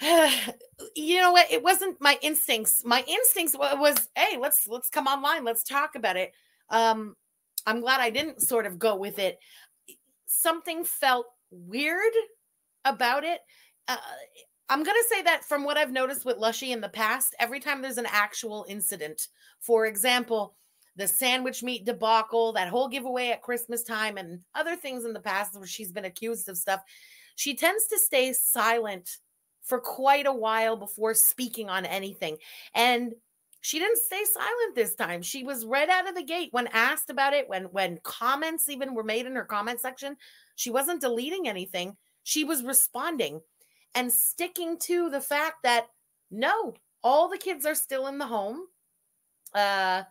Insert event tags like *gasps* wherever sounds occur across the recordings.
*sighs* you know what? It wasn't my instincts. My instincts was, hey, let's let's come online. Let's talk about it. Um, I'm glad I didn't sort of go with it. Something felt weird about it. Uh, I'm going to say that from what I've noticed with Lushy in the past, every time there's an actual incident, for example, the sandwich meat debacle, that whole giveaway at Christmas time, and other things in the past where she's been accused of stuff, she tends to stay silent for quite a while before speaking on anything. And she didn't stay silent this time. She was right out of the gate when asked about it, when when comments even were made in her comment section. She wasn't deleting anything. She was responding and sticking to the fact that no, all the kids are still in the home. Uh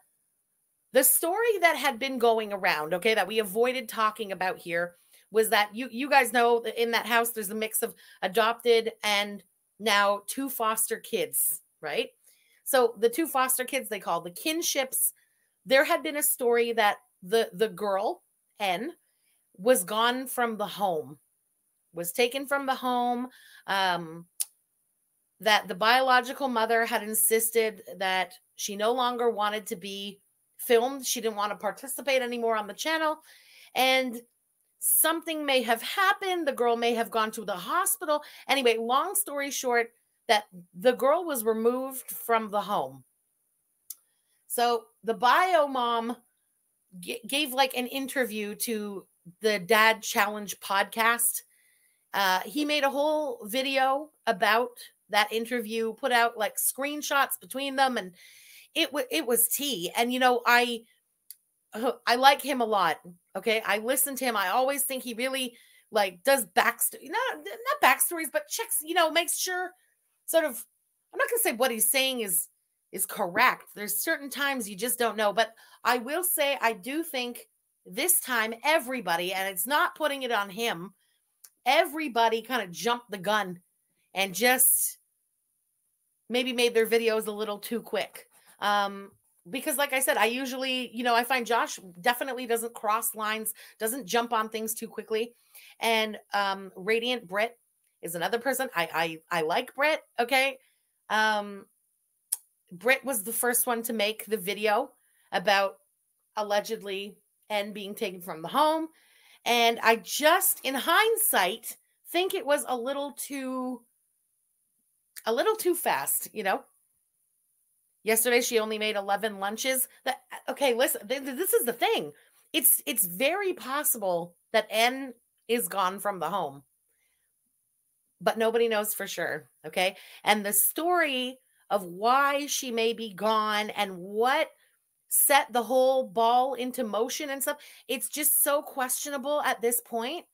the story that had been going around, okay, that we avoided talking about here was that you you guys know in that house there's a mix of adopted and now two foster kids, right? So the two foster kids they call the kinships. There had been a story that the the girl N was gone from the home, was taken from the home. Um, that the biological mother had insisted that she no longer wanted to be filmed. She didn't want to participate anymore on the channel. And something may have happened. The girl may have gone to the hospital. Anyway, long story short, that the girl was removed from the home. So the bio mom gave like an interview to the Dad Challenge podcast. Uh, he made a whole video about that interview, put out like screenshots between them, and it was it was tea. And you know, I I like him a lot. Okay. I listen to him. I always think he really like does backstory, not, not backstories, but checks, you know, makes sure sort of, I'm not going to say what he's saying is, is correct. There's certain times you just don't know, but I will say, I do think this time everybody, and it's not putting it on him, everybody kind of jumped the gun and just maybe made their videos a little too quick. Um, because like I said, I usually, you know, I find Josh definitely doesn't cross lines, doesn't jump on things too quickly. And um Radiant Brit is another person. I I I like Brit, okay? Um Brit was the first one to make the video about allegedly and being taken from the home. And I just in hindsight think it was a little too a little too fast, you know? Yesterday she only made 11 lunches. That uh, okay, listen, th- this is the thing. It's it's very possible that N is gone from the home. But nobody knows for sure, okay? And the story of why she may be gone and what set the whole ball into motion and stuff, it's just so questionable at this point.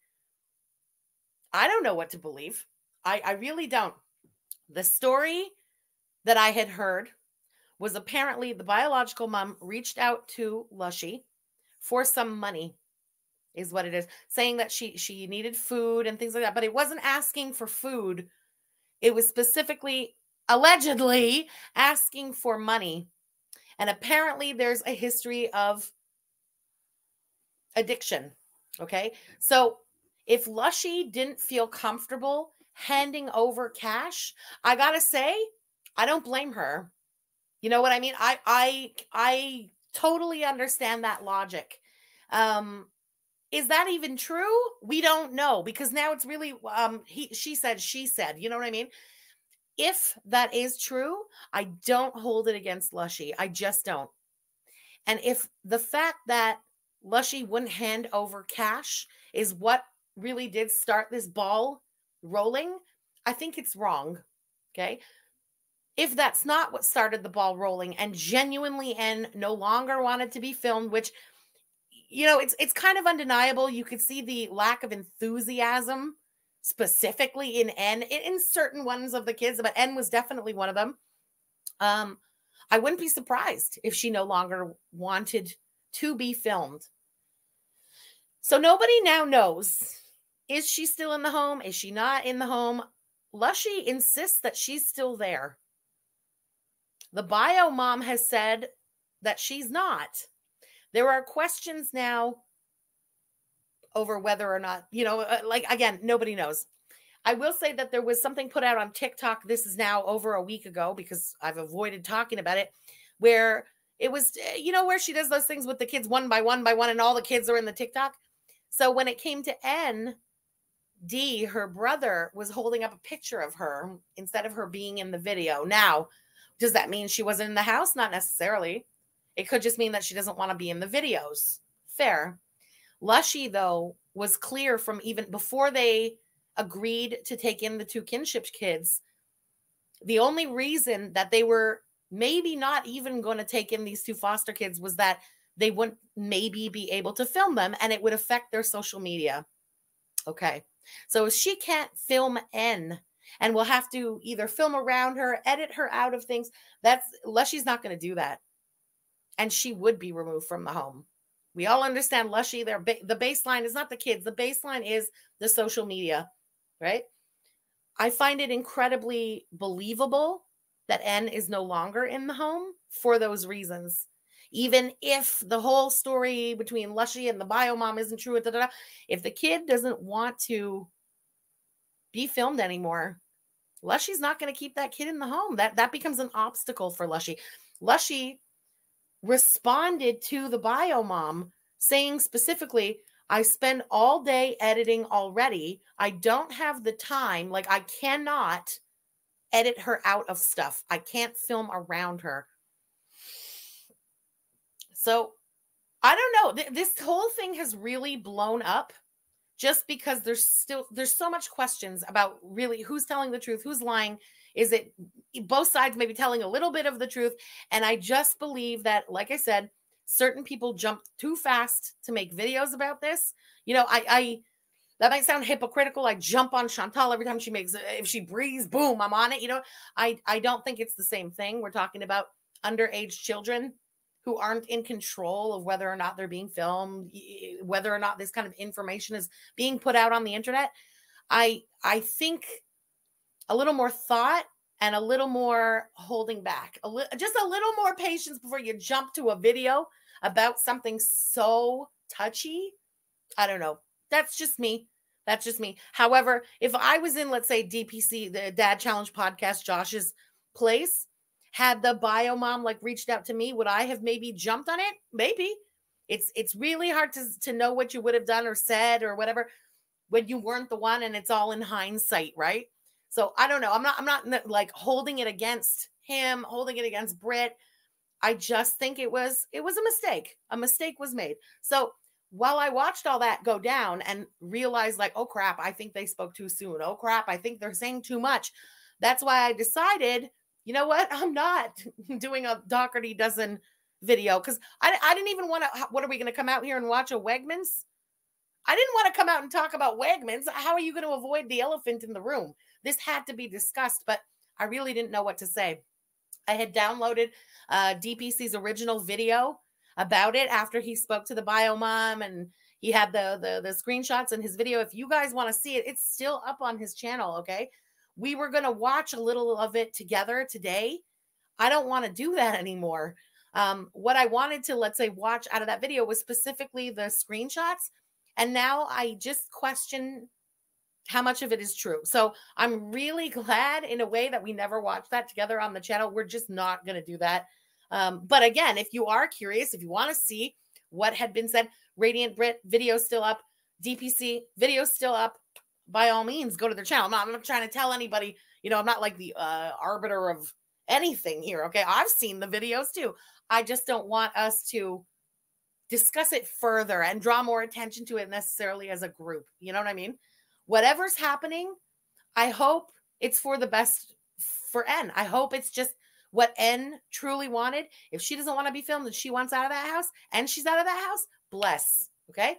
I don't know what to believe. I I really don't. The story that I had heard was apparently the biological mom reached out to Lushy for some money is what it is saying that she she needed food and things like that but it wasn't asking for food. It was specifically allegedly asking for money. And apparently there's a history of addiction okay? So if lushy didn't feel comfortable handing over cash i gotta say i don't blame her you know what I mean? I I I totally understand that logic. Um is that even true? We don't know because now it's really um he she said she said, you know what I mean? If that is true, I don't hold it against Lushy. I just don't. And if the fact that Lushy wouldn't hand over cash is what really did start this ball rolling, I think it's wrong. Okay if that's not what started the ball rolling and genuinely N no longer wanted to be filmed, which you know, it's it's kind of undeniable. You could see the lack of enthusiasm specifically in N in, in certain ones of the kids, but N was definitely one of them. Um, I wouldn't be surprised if she no longer wanted to be filmed. So nobody now knows is she still in the home? Is she not in the home? Lushy insists that she's still there. The bio mom has said that she's not. There are questions now over whether or not, you know, uh, like again, nobody knows. I will say that there was something put out on TikTok. This is now over a week ago because I've avoided talking about it, where it was, eh, you know, where she does those things with the kids one by one by one, and all the kids are in the TikTok. So when it came to N, D, her brother was holding up a picture of her instead of her being in the video. Now, does that mean she wasn't in the house? Not necessarily. It could just mean that she doesn't want to be in the videos. Fair. Lushy, though, was clear from even before they agreed to take in the two kinship kids. The only reason that they were maybe not even going to take in these two foster kids was that they wouldn't maybe be able to film them and it would affect their social media. Okay. So she can't film N and we'll have to either film around her, edit her out of things. That's Lushy's not going to do that. And she would be removed from the home. We all understand Lushy. Their ba- the baseline is not the kids. The baseline is the social media, right? I find it incredibly believable that N is no longer in the home for those reasons. Even if the whole story between Lushy and the bio mom isn't true, if the kid doesn't want to be filmed anymore, Lushy's not going to keep that kid in the home. That that becomes an obstacle for Lushy. Lushy responded to the bio mom saying specifically, I spend all day editing already. I don't have the time. Like, I cannot edit her out of stuff. I can't film around her. So, I don't know. This whole thing has really blown up just because there's still there's so much questions about really who's telling the truth, who's lying, is it both sides maybe telling a little bit of the truth? And I just believe that, like I said, certain people jump too fast to make videos about this. You know, I, I that might sound hypocritical. I jump on Chantal every time she makes if she breathes, boom, I'm on it. You know, I I don't think it's the same thing. We're talking about underage children who aren't in control of whether or not they're being filmed, whether or not this kind of information is being put out on the internet. I I think a little more thought and a little more holding back, a li- just a little more patience before you jump to a video about something so touchy. I don't know. That's just me. That's just me. However, if I was in, let's say, DPC, the Dad Challenge podcast, Josh's place, had the bio mom like reached out to me, would I have maybe jumped on it? Maybe. It's it's really hard to to know what you would have done or said or whatever when you weren't the one, and it's all in hindsight, right? So I don't know. I'm not I'm not like holding it against him, holding it against Britt. I just think it was it was a mistake. A mistake was made. So while I watched all that go down and realized like, oh crap, I think they spoke too soon. Oh crap, I think they're saying too much. That's why I decided, you know what? *laughs* I'm not *laughs* doing a Dougherty Dozen video because I, I didn't even want to. What are we going to come out here and watch a Wegmans? I didn't want to come out and talk about Wegmans. How are you going to avoid the elephant in the room? This had to be discussed, but I really didn't know what to say. I had downloaded uh, DPC's original video about it after he spoke to the bio mom and he had the, the the screenshots in his video. If you guys want to see it, it's still up on his channel. Okay, we were gonna watch a little of it together today. I don't want to do that *laughs* anymore. Um, what I wanted to let's say watch out of that video was specifically the screenshots, and now I just question how much of it is true. So I'm really *laughs* glad in a way that we never watched that together on the channel. We're just not going to do that. Um, but again, if you are curious, if you want to see what had been said, Radiant Brit video still up, DPC video still up. By all means, go to their channel. I'm not, I'm not trying to tell anybody, you know, I'm not like the uh, arbiter of anything here. Okay. I've seen the videos too. I just don't want us to discuss it further and draw more attention to it necessarily as a group. You know what I mean? whatever's happening, I hope it's for the best for N. I hope it's just what N truly wanted. If she doesn't want to be filmed and she wants out of that house and she's out of that house, bless. Okay.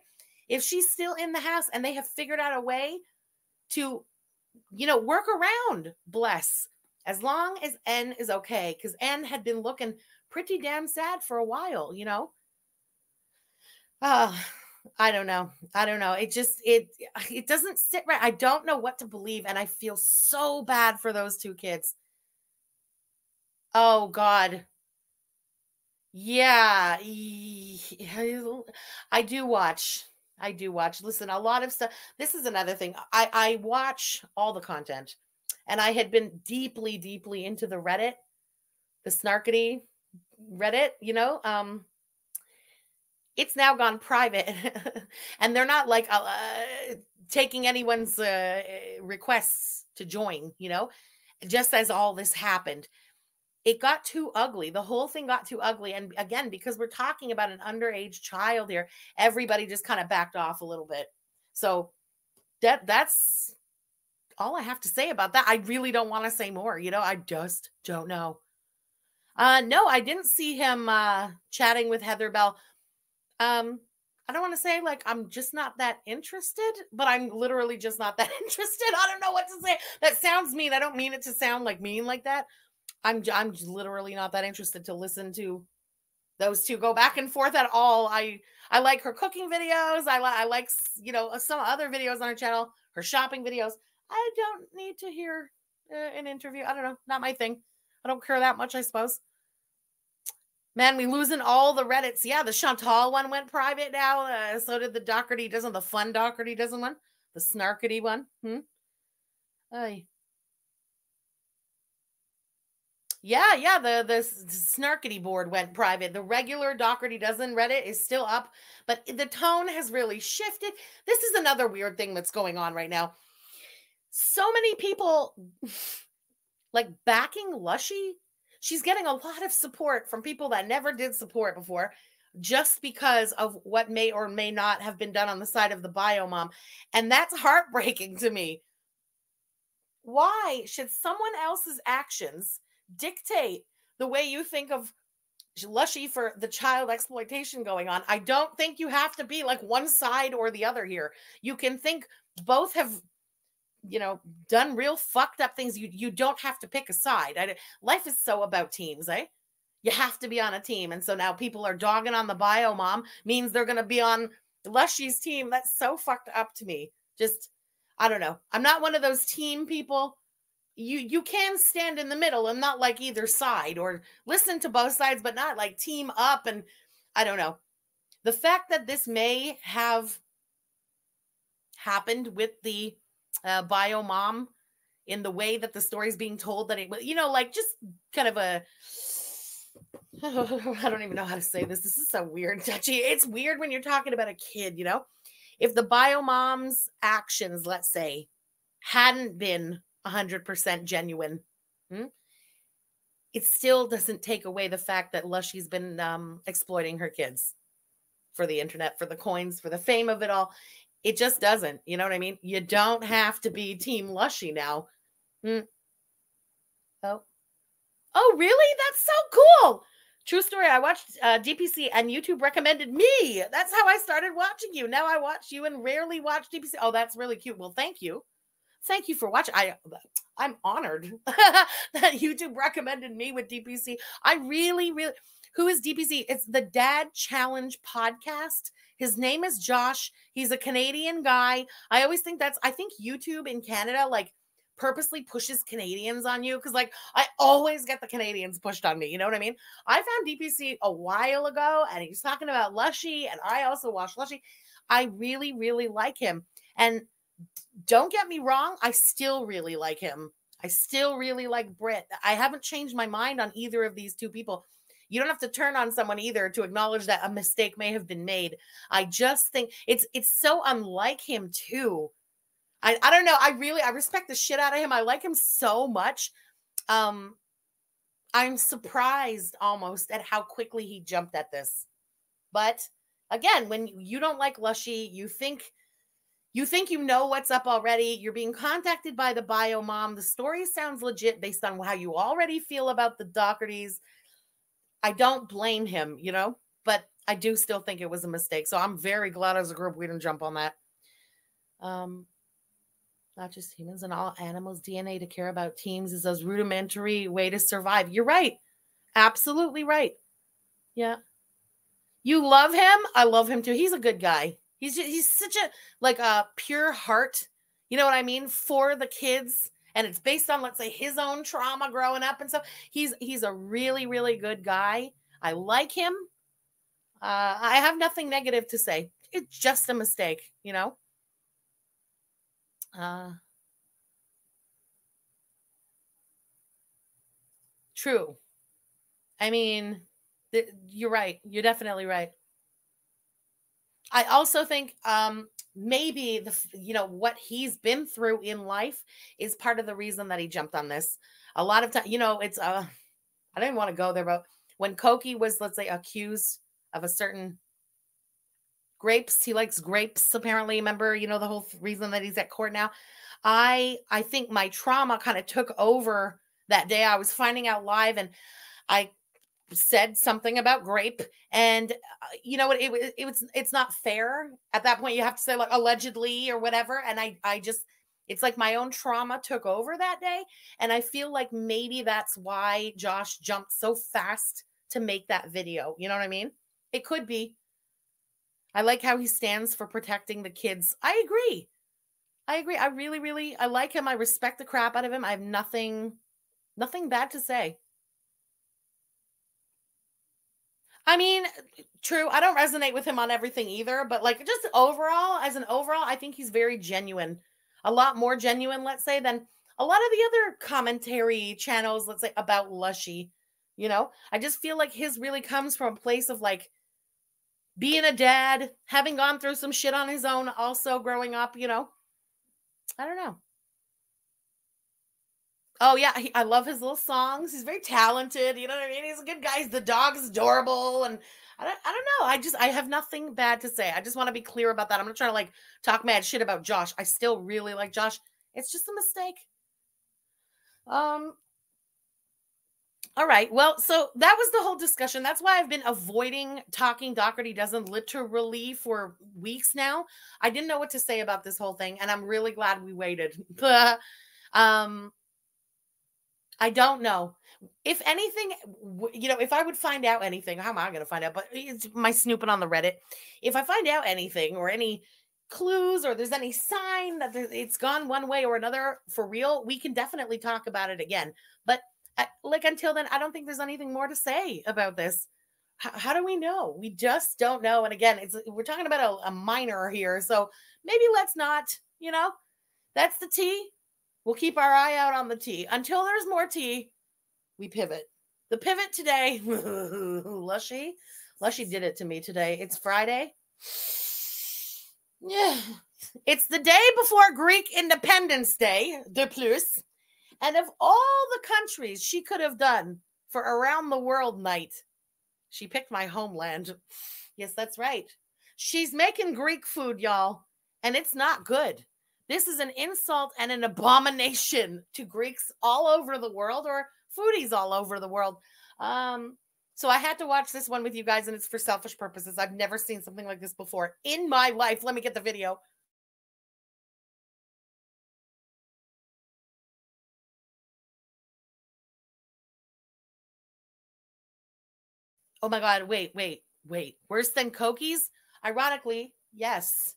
If she's still in the house and they have figured out a way to, you know, work around, bless. As long as N is okay, because N had been looking pretty damn sad for a while, you know. Uh, I don't know. I don't know. It just it it doesn't sit right. I don't know what to believe and I feel so bad for those two kids. Oh god. Yeah. I do watch. I do watch. Listen, a lot of stuff. This is another thing. I I watch all the content, and I had been deeply, deeply into the Reddit, the snarkity Reddit. You know, um, it's now gone private, *laughs* and they're not like uh, taking anyone's uh, requests to join. You know, just as all this happened it got too ugly. The whole thing got too ugly. And again, because we're talking about an underage child here, everybody just kind of backed off a little bit. So that that's all I have to say about that. I really don't want to say more. You know, I just don't know. Uh no, I didn't see him uh chatting with Heather Bell. Um I don't want to say like I'm just not that interested, but I'm literally just not that *laughs* interested. I don't know what to say. That sounds mean. I don't mean it to sound like mean like that, I'm I'm literally not that interested to listen to those two go back and forth at all. I I like her cooking videos. I like I like you know some other videos on her channel, her shopping videos. I don't need to hear uh, an interview. I don't know, not my thing. I don't care that much, I suppose. Man, we losing all the Reddits. Yeah, the Chantal one went private now. Uh, so did the Dougherty Dozen the fun Dougherty Dozen one, the snarkity one. Hmm. Ay. Yeah, yeah. The the snarkity board went private. The regular Dougherty Dozen Reddit is still up, but the tone has really shifted. This is another weird thing that's going on right now. So many people *laughs* like backing Lushy. She's getting a lot of support from people that never did support before just because of what may or may not have been done on the side of the bio mom. And that's heartbreaking to me. Why should someone else's actions dictate the way you think of lushy for the child exploitation going on. I don't think you have to be like one side or the other here. You can think both have you know done real fucked up things. You you don't have to pick a side. I, life is so about teams eh? You have to be on a team. And so now people are dogging on the bio mom means they're going to be on lushy's team. That's so fucked up to me. Just i don't know. I'm not one of those team people you you can stand in the middle and not like either side or listen to both sides but not like team up and i don't know the fact that this may have happened with the uh, bio mom in the way that the story is being told that it was you know like just kind of a *sighs* I don't even know how to say this. This is so weird, touchy. It's weird when you're talking about a kid, you know? If the bio mom's actions, let's say, hadn't been 100% genuine. Hmm? It still doesn't take away the fact that Lushy's been um, exploiting her kids for the internet, for the coins, for the fame of it all. It just doesn't. You know what I mean? You don't have to be Team Lushy now. Hmm. Oh. Oh, really? That's so cool. True story. I watched uh, DPC and YouTube recommended me. That's how I started watching you. Now I watch you and rarely watch DPC. Oh, that's really cute. Well, thank you thank you for watching. I I'm honored *laughs* that YouTube recommended me with DPC. I really, really who is DPC? It's the Dad Challenge podcast. His name is Josh. He's a Canadian guy. I always think that's I think YouTube in Canada like purposely pushes Canadians on you because like I always get the Canadians pushed on me. You know what I mean? I found DPC a while ago and he's talking about Lushy and I also watch Lushy. I really, really like him. And don't get me wrong, I still really like him. I still really like Britt. I haven't changed my mind on either of these two people. You don't have to turn on someone either to acknowledge that a mistake may have been made. I just think it's it's so unlike him too. I, I don't know. I really I respect the shit out of him. I like him so much. Um I'm surprised almost at how quickly he jumped at this. But again, when you don't like Lushy, you think you think you know what's up already. You're being contacted by the bio mom. The story sounds legit based on how you already feel about the Doughertys. I don't blame him, you know, but I do still think it was a mistake. So I'm very glad as a group we didn't jump on that. Um, not just humans and all animals' DNA to care about teams is a rudimentary way to survive. You're right. Absolutely right. Yeah. You love him. I love him too. He's a good guy. He's just, he's such a like a pure heart. You know what I mean for the kids, and it's based on let's say his own trauma growing up and stuff. He's he's a really really good guy. I like him. Uh, I have nothing negative to say. it's just a mistake, you know? Uh True. I mean, th- you're right. You're definitely right. I also think um maybe the you know what he's been through in life is part of the reason that he jumped on this. A lot of time, you know, it's uh I didn't want to go there, but when Koki was, let's say, accused of a certain grapes, he likes grapes, apparently. Remember, you know, the whole reason that he's at court now. I I think my trauma kind of took over that day. I was finding out live and I said something about grape and uh, you know what it, it, it was it's not fair at that point. You have to say like allegedly or whatever. And i i just it's like my own trauma took over that day. And i feel like maybe that's why josh jumped so fast to make that video. You know what i mean? It could be. I like how he stands for protecting the kids. I agree. I agree. I really really i like him. I respect the crap out of him. I have nothing nothing bad to say I mean, true. I don't resonate with him on everything either, but like just overall, as an overall, I think he's very genuine. A lot more genuine, let's say, than a lot of the other commentary channels, let's say, about Lushy. You know, I just feel like his really comes from a place of like being a dad, having gone through some shit on his own, also growing up, you know. I don't know. Oh yeah, he, I love his little songs. He's very talented. You know what I mean? He's a good guy. He's, the dog's adorable, and I don't, I don't know. I just I have nothing bad to say. I just want to be clear about that. I'm not trying to like talk mad shit about Josh. I still really like Josh. It's just a mistake. Um. All right. Well, so that was the whole discussion. That's why I've been avoiding talking Dougherty Dozen literally for weeks now. I didn't know what to say about this whole thing, and I'm really glad we waited. *laughs* um I don't know. If anything, you know, if I would find out anything, how am I going to find out? But it's my snooping on the Reddit. If I find out anything or any clues or there's any sign that it's gone one way or another for real, we can definitely talk about it again. But uh, like until then, I don't think there's anything more to say about this. How do we know? We just don't know. And again, it's we're talking about a, a minor here, so maybe let's not. You know, that's the tea. We'll keep our eye out on the tea. Until there's more tea, we pivot. The pivot today, *laughs* Lushy. Lushy did it to me today. It's Friday. Yeah. It's the day before Greek Independence Day, de plus. And of all the countries she could have done for around the world night, she picked my homeland. Yes, that's right. She's making Greek food, y'all, and it's not good. This is an insult and an abomination to Greeks all over the world or foodies all over the world. Um, so I had to watch this one with you guys, and it's for selfish purposes. I've never seen something like this before in my life. Let me get the video. Oh my God. Wait, wait, wait. Worse than Koki's? Ironically, yes.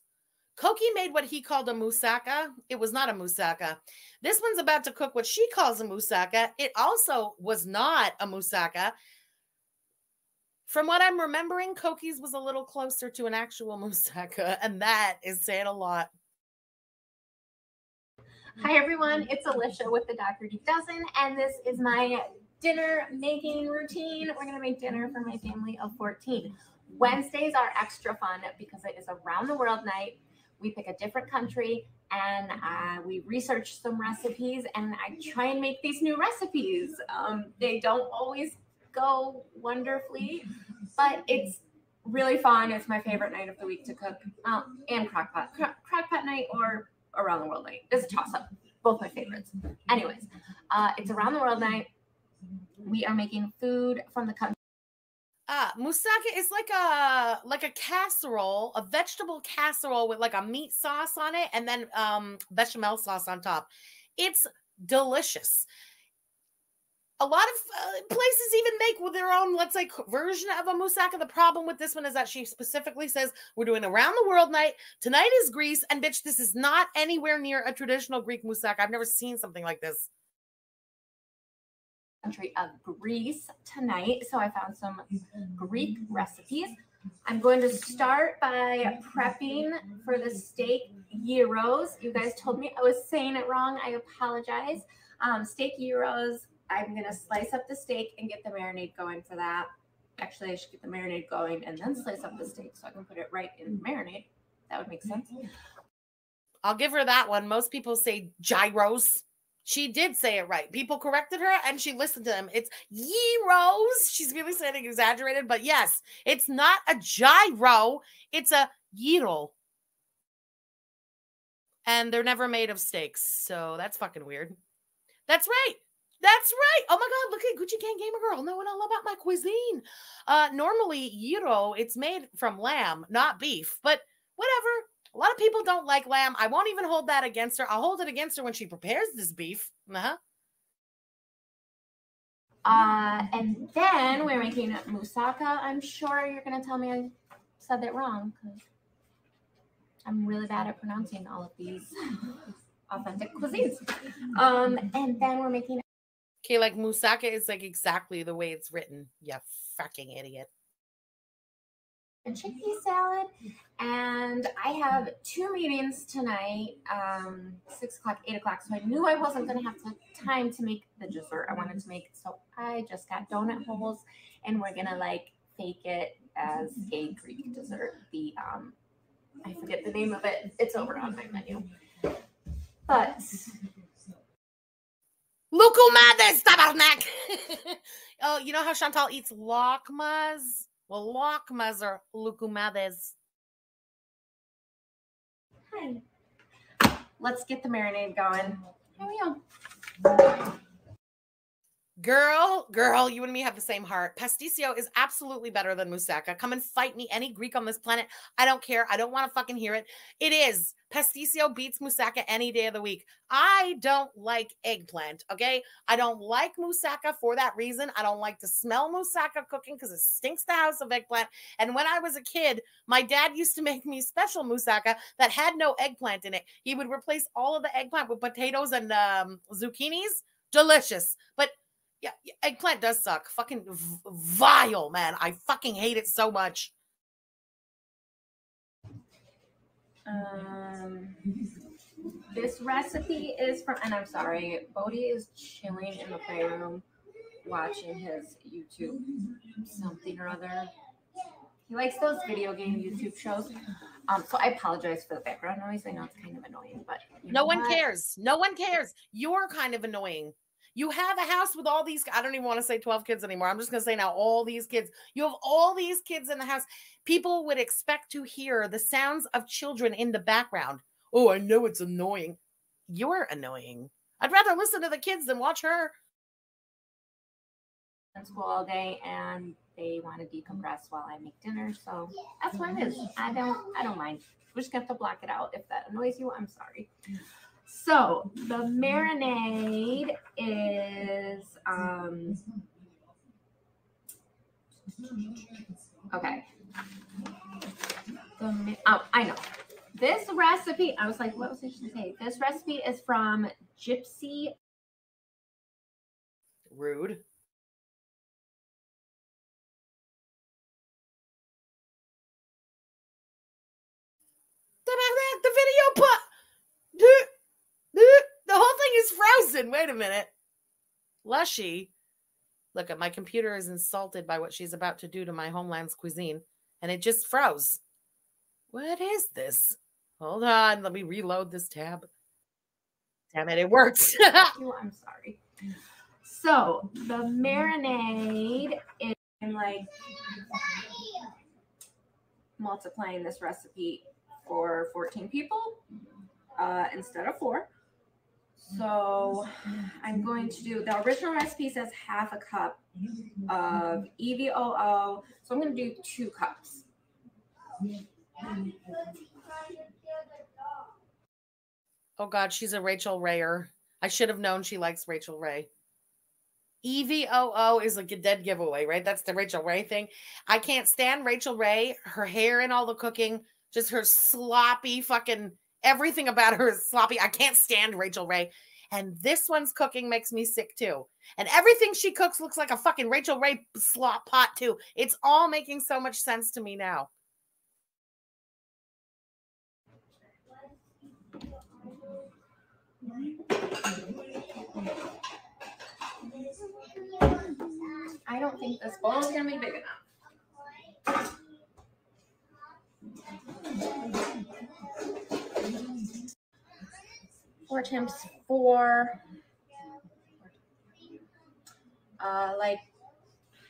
Koki made what he called a moussaka. It was not a moussaka. This one's about to cook what she calls a moussaka. It also was not a moussaka. From what I'm remembering, Koki's was a little closer to an actual *laughs* moussaka, and that is saying a lot. Hi everyone, it's Alicia with the Dougherty Dozen, and this is my dinner making routine. We're gonna make dinner for my family of 14. Wednesdays are extra fun because it is around the world night we pick a different country and uh, we research some recipes and I try and make these new recipes. Um, they don't always go wonderfully, but it's really fun. It's my favorite night of the week to cook um, and crockpot. Crockpot night or around the world night. It's a toss up. Both my favorites. Anyways, uh, it's around the world night. We are making food from the country Ah, moussaka is like a like a casserole, a vegetable casserole with like a meat sauce on it, and then um bechamel sauce on top. It's delicious. A lot of uh, places even make their own, let's say, version of a moussaka. The problem with this one is that she specifically says we're doing around the world night. Tonight is Greece, and bitch, this is not anywhere near a traditional Greek moussaka. I've never seen something like this country of Greece tonight. So I found some Greek recipes. I'm going to start by prepping for the steak gyros. You guys told me I was saying it wrong. I apologize. Um, steak gyros. I'm going to slice up the steak and get the marinade going for that. Actually, I should get the marinade going and then slice up the steak so I can put it right in the marinade. That would make sense. I'll give her that one. Most people say gyros. She did say it right. People corrected her and she listened to them. It's gyros. She's really saying exaggerated, but yes, it's not a gyro, it's a gyro. And they're never made of steaks. So that's fucking weird. That's right. That's right. Oh my God, look at Gucci Gang Gamer Girl knowing all about my cuisine. Uh, normally, gyro, it's made from lamb, not beef, but whatever. A lot of people don't like lamb. I won't even hold that against her. I'll hold it against her when she prepares this beef. Uh-huh. Uh, and then we're making moussaka. I'm sure you're going to tell me I said that wrong because I'm really bad at pronouncing all of these *laughs* authentic cuisines. Um, and then we're making. Okay, like moussaka is like exactly the way it's written. You fucking idiot a chickpea salad. And I have two meetings tonight, um, six o'clock, eight o'clock. So I knew I wasn't going to have time to make the dessert I wanted to make. So I just got donut holes and we're to like fake it as a Greek dessert. The, um, I forget the name of it. It's over on my menu. But Loukoumades tabarnak. *laughs* oh, you know how Chantal eats lakmas? Well, lakmas are loukoumades. Hi. Let's get the marinade going. Here we go. Girl, girl, you and me have the same heart. Pasticcio is absolutely better than moussaka. Come and fight me, any Greek on this planet. I don't care. I don't want to fucking hear it. It is. Pasticcio beats moussaka any day of the week. I don't like eggplant, okay? I don't like moussaka for that reason. I don't like to smell moussaka cooking because it stinks the house of eggplant. And when I was a kid, my dad used to *laughs* make me special moussaka that had no eggplant in it. He would replace all of the eggplant with potatoes and um, zucchinis. Delicious. But yeah, eggplant does suck. Fucking vile, man. I fucking hate it so much. Um, this recipe is from, and I'm sorry, Bodhi is chilling in the playroom watching his YouTube something or other. He likes those video game YouTube shows. Um, so I apologize for the background noise. I know it's kind of annoying, but no one what? cares. No one cares. You're kind of annoying. You have a house with all these, I don't even want to say 12 kids anymore. I'm just going to say now all these kids. You have all these kids in the house. People would expect to hear the sounds of children in the background. Oh, I know it's annoying. You're annoying. I'd rather listen to the kids than watch her. In school all day and they want to decompress while I make dinner. So that's what it is. I don't I don't mind. We're just gonna have to block it out. If that annoys you, I'm sorry. So the marinade is um okay. The, oh, I know. This recipe, I was like, what was I supposed to say? This recipe is from Gypsy. Rude. The video put the whole thing is frozen. Wait a minute. Lushy. Look at my computer is insulted by what she's about to do to my homeland's cuisine, and it just froze. What is this? Hold on, let me reload this tab. Damn it, it works. *laughs* I'm sorry. So the marinade is like multiplying this recipe for 14 people uh, instead of four. So I'm going to do the original recipe says half a cup of EVOO. So I'm going to do two cups. Oh God, she's a Rachael Rayer. I should have known she likes Rachael Ray. EVOO is like a dead giveaway, right? That's the Rachael Ray thing. I can't stand Rachael Ray, her hair and all the cooking, just her sloppy fucking everything about her is sloppy. I can't stand Rachael Ray. And this one's cooking makes me sick too. And everything she cooks looks like a fucking Rachael Ray slop pot too. It's all making so much sense to me now. I don't think this bowl is gonna be big enough. Four times four. Uh, like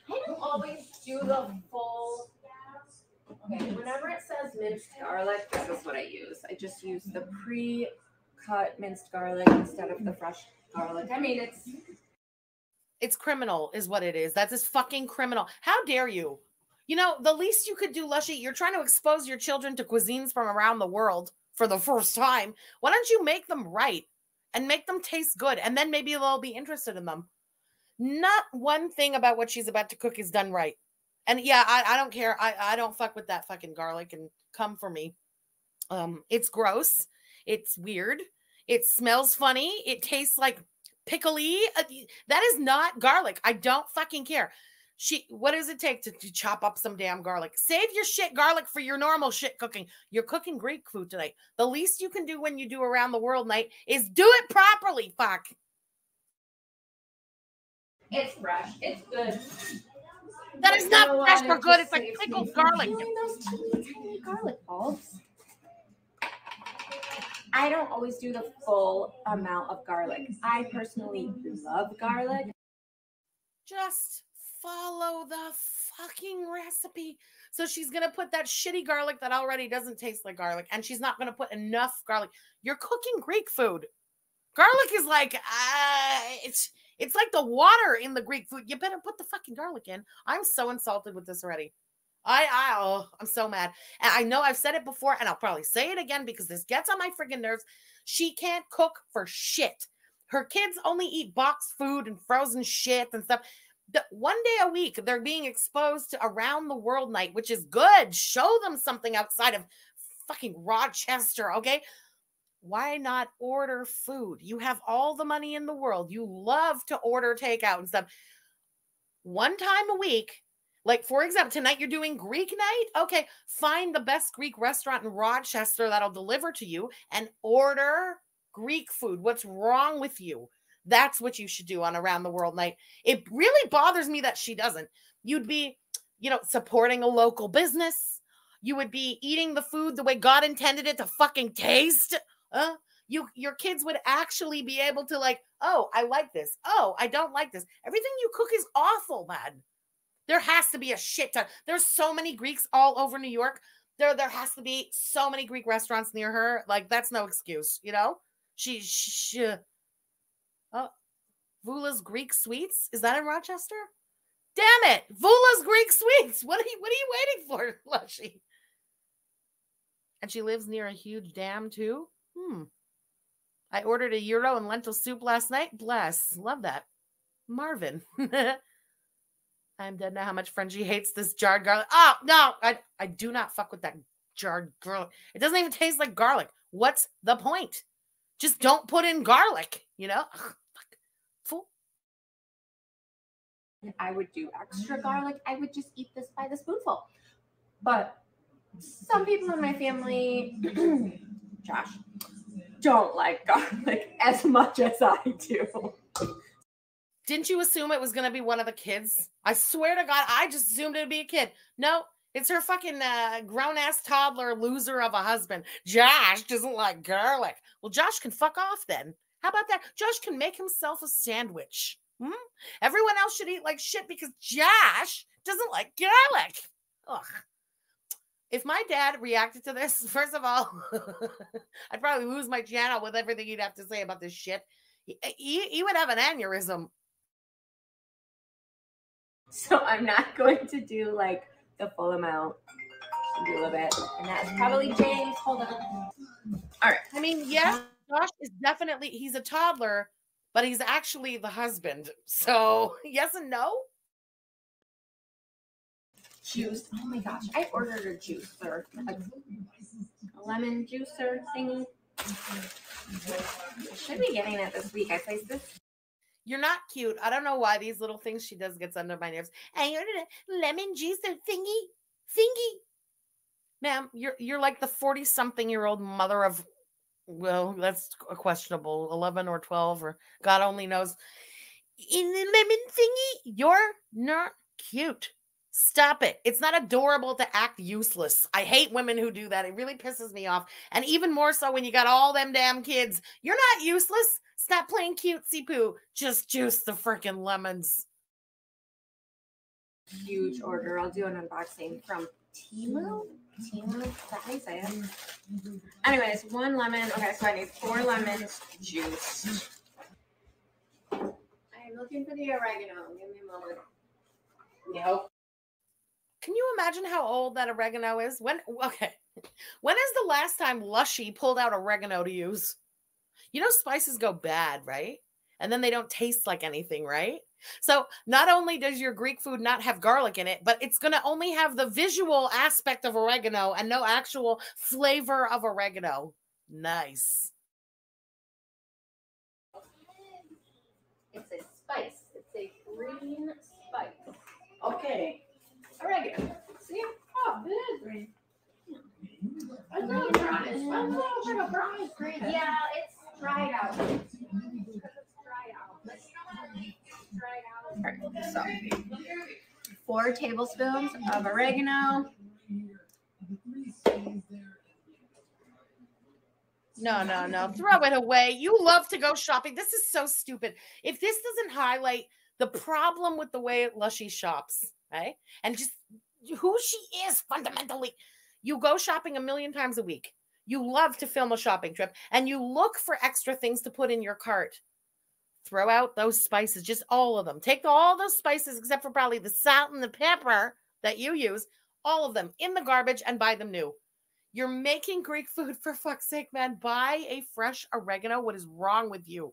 I don't always do the full. Okay, whenever it says minced garlic, this is what I use. I just use the pre-cut minced garlic instead of the fresh garlic. I mean, it's It's criminal, is what it is. That's just fucking criminal. How dare you? You know, the least you could do, Lushy, you're trying to expose your children to cuisines from around the world for the *laughs* first time. Why don't you make them right and make them taste good? And then maybe they'll be interested in them. Not one thing about what she's about to cook is done right. And yeah, I, I don't care. I, I don't fuck with that fucking garlic and come for me. Um, it's gross. It's weird. It smells funny. It tastes like pickly. Uh, That is not garlic. I don't fucking care. She, what does it take to, to chop up some damn garlic? Save your shit garlic for your normal shit cooking. You're cooking Greek food tonight. The least you can do when you do around the world night is do it properly. Fuck. it's fresh. It's good. That is not fresh or good. It's like pickled garlic. those teeny tiny garlic bulbs. I don't always do the full amount of garlic. I personally love garlic. Just follow the fucking recipe. So she's gonna put that shitty garlic that already doesn't taste like garlic, and she's not gonna put enough garlic. You're cooking Greek food. Garlic is like uh, it's it's like the water in the Greek food. You better put the fucking garlic in. I'm so insulted with this already. I I oh, I'm so mad. And I know I've said it before, and I'll probably say it again because this gets on my freaking nerves. She can't cook for shit. Her kids only eat boxed food and frozen shit and stuff. One day a week, they're being exposed to around the world night, which is good. Show them something outside of fucking Rochester, okay? Why not order food? You have all the money in the world. You love to order takeout and stuff. One time a week, like for example, tonight you're doing Greek night. Okay, find the best Greek restaurant in Rochester that'll deliver to you and order Greek food. What's wrong with you? That's what you should do on Around the World Night. It really bothers me that she doesn't. You'd be, you know, supporting a local business. You would be eating the food the way God intended it to fucking taste. Uh, you your kids would actually be able to like, oh, I like this. Oh, I don't like this. Everything you cook is awful, man. There has to be a shit ton. There's so many Greeks all over New York. There, there has to be so many Greek restaurants near her. Like that's no excuse, you know. She, she oh, Voula's Greek Sweets is that in Rochester? Damn it, Voula's Greek Sweets. What are you, what are you waiting for, *laughs* Lushy? And she lives near a huge dam too. Hmm. I ordered a euro and lentil soup last night. Bless, love that, Marvin. *laughs* I'm dead now. How much Frenchie hates this jarred garlic? Oh no, I I do not fuck with that jarred garlic. It doesn't even taste like garlic. What's the point? Just don't put in garlic. You know, Ugh, fuck. fool. I would do extra garlic. I would just eat this by the spoonful. But some people in my family, *clears throat* Josh, don't like garlic *laughs* as much as I do. Didn't you assume it was gonna be one of the kids? I swear to God, I just assumed it'd be a kid. No, it's her fucking uh, grown ass toddler loser of a husband. Josh doesn't like garlic. Well, Josh can fuck off then. How about that? Josh can make himself a sandwich. Hmm? Everyone else should eat like shit because Josh doesn't like garlic. Ugh. If my dad reacted to this, *laughs* first of all, *laughs* I'd probably lose my channel with everything he'd have to say about this shit. He, he, he would have an aneurysm. So I'm not going to do like the full amount. Do a little bit. And that's probably James. Hold on. All right. I mean, yes, Josh is definitely he's a toddler, but he's actually the husband. So *laughs* yes and no. Juice. Oh my gosh. I ordered a juicer. A, a lemon juicer thingy. I should be getting it this week. I placed this. You're not cute. I don't know why these little things she does gets under my nerves. And you're lemon juice or thingy, thingy. Ma'am, you're you're like the 40 something year old mother of well, that's questionable. 11 or 12, or God only knows. In the lemon thingy, you're not cute. Stop it. It's not adorable to act useless. I hate women who do that. It really pisses me off. And even more so when you got all them damn kids. You're not useless. Stop playing cutesy poo. Just juice the freaking lemons. Huge order. I'll do an unboxing from Temu. 18 Does that? Anyways, one lemon. Okay, so I need four lemons juice. I'm looking for the oregano. Give me a moment. Nope. Can you imagine how old that oregano is? When okay. When is the last time Lushy pulled out oregano to use? You know spices go bad, right? And then they don't taste like anything, right? So not only does your Greek food not have garlic in it, but it's going to only have the visual aspect of oregano and no actual flavor of oregano. Nice. It's a spice. It's a green spice. Okay. Oregano. See? Oh, it is green. I know it's brown. It's a little bit of brown green. Yeah, it's dried out. Because it's dried out. So four tablespoons of oregano. No, no, no. Throw it away. You love to go shopping. This is so stupid. If this doesn't highlight the problem with the way Lushy shops, right? And just who she is fundamentally. You go shopping a million times a week. You love to film a shopping trip and you look for extra things to put in your cart. Throw out those spices, just all of them. Take all those spices, except for probably the salt and the pepper that you use, all of them in the garbage and buy them new. You're making Greek food *laughs* for fuck's sake, man. Buy a fresh oregano. What is wrong with you?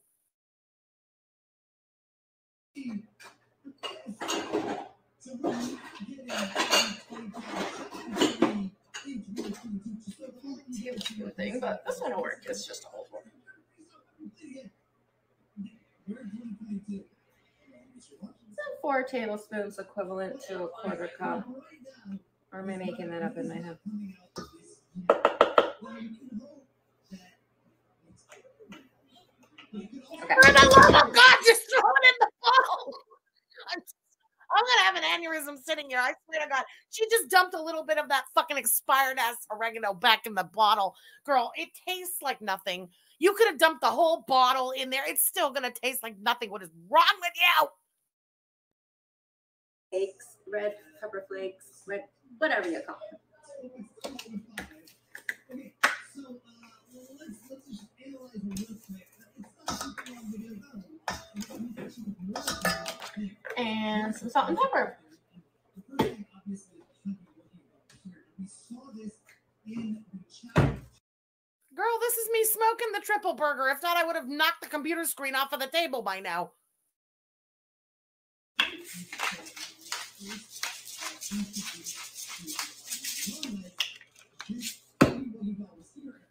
thing, but this one will work. It's just a old one. So four tablespoons equivalent to a quarter cup. Or am I making that up in my head? Okay. For the love of God, just throw it in the bowl. I'm, *laughs* I'm gonna have an aneurysm sitting here. I swear to God. She just dumped a little bit of that fucking expired ass oregano back in the bottle. Girl, it tastes like nothing. You could have dumped the whole bottle in there. It's still gonna taste like nothing. What is wrong with you? Flakes, red pepper flakes, red, whatever you call them. And some salt and pepper. Girl, this is me smoking the triple burger. If not, I would have knocked the computer screen off of the table by now.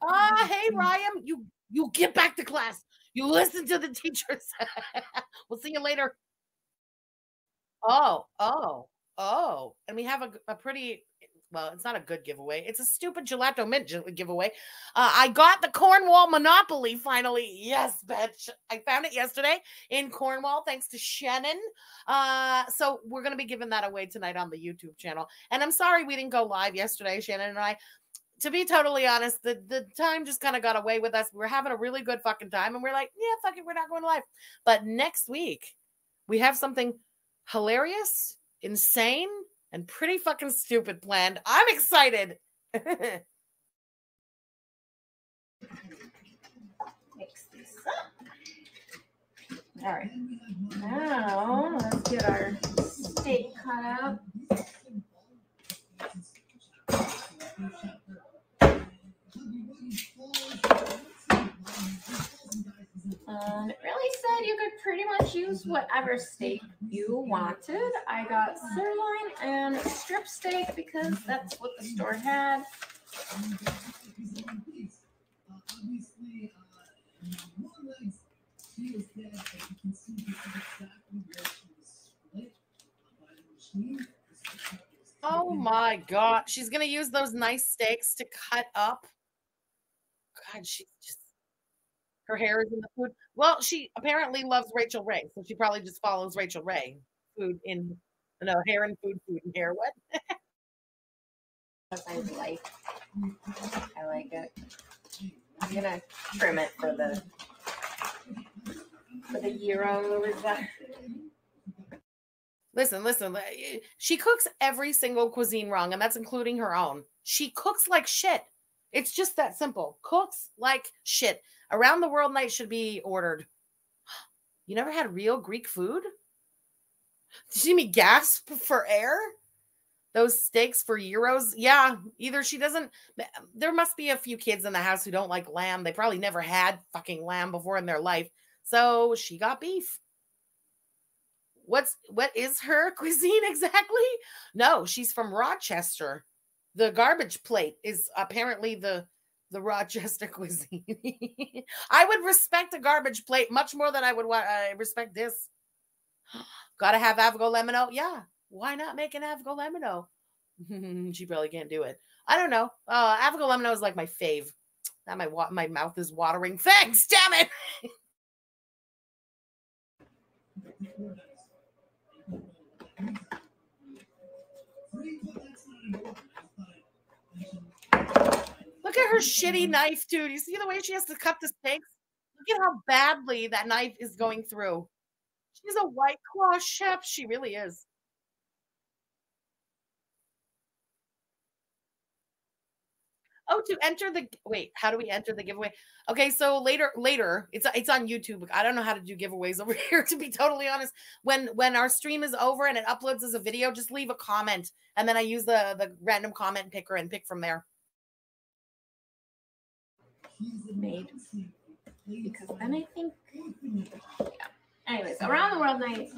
Ah, hey Ryan, you you get back to class. You listen to the teachers. *laughs* we'll see you later. Oh, oh, oh. And we have a, a pretty well, it's not a good giveaway. It's a stupid gelato mint giveaway. Uh, I got the Cornwall Monopoly finally. Yes, bitch. I found it yesterday in Cornwall, thanks to Shannon. Uh, so we're gonna be giving that away tonight on the YouTube channel. And I'm sorry we didn't go live yesterday, Shannon and I. To be totally honest, the, the time just kind of got away with us. We are having a really good fucking time, and we're like, yeah, fuck it, we're not going live. But next week, we have something hilarious, insane, and pretty fucking stupid planned. I'm excited. *laughs* Mix this up. All right. Now let's get our steak cut up. Um, it really said you could pretty much use whatever steak you wanted. I got sirloin and strip steak because that's what the store had. Oh my god, she's gonna use those nice steaks to cut up. God, she's just her hair is in the food. Well, she apparently loves Rachael Ray, so she probably just follows Rachael Ray. Food in no hair and food, food and hair. What? I like. I like it. I'm gonna trim it for the for the. Is that? Listen, listen. She cooks every single cuisine wrong, and that's including her own. She cooks like shit. It's just that simple. Cooks like shit. Around the world night should be ordered. *gasps* You never had real Greek food? Did you me gasp for air? Those steaks for euros? Yeah, either she doesn't. There must be a few kids in the house who don't like lamb. They probably never had fucking lamb before in their life. So she got beef. What's what is her *laughs* cuisine exactly? No, she's from Rochester. The garbage plate is apparently the the Rochester *laughs* cuisine. I would respect a garbage plate much more than I would uh, respect this. *gasps* Gotta have Avgolemono? Yeah. Why not make an Avgolemono? *laughs* she probably can't do it. I don't know. Uh, Avgolemono is like my fave. Now my my mouth is watering. Thanks, damn it. *laughs* Look at her shitty knife, dude. You see the way she has to cut the steaks? Look at how badly that knife is going through. She's a white claw chef. She really is. Oh, to enter the wait, how do we enter the giveaway? Okay, so later, later, it's it's on YouTube. I don't know how to do giveaways *laughs* over here, to be totally honest. When when our stream is over and it uploads as a video, just leave a comment, and then I use the the random comment picker and pick from there. Made because then I think yeah. Anyways, around the world night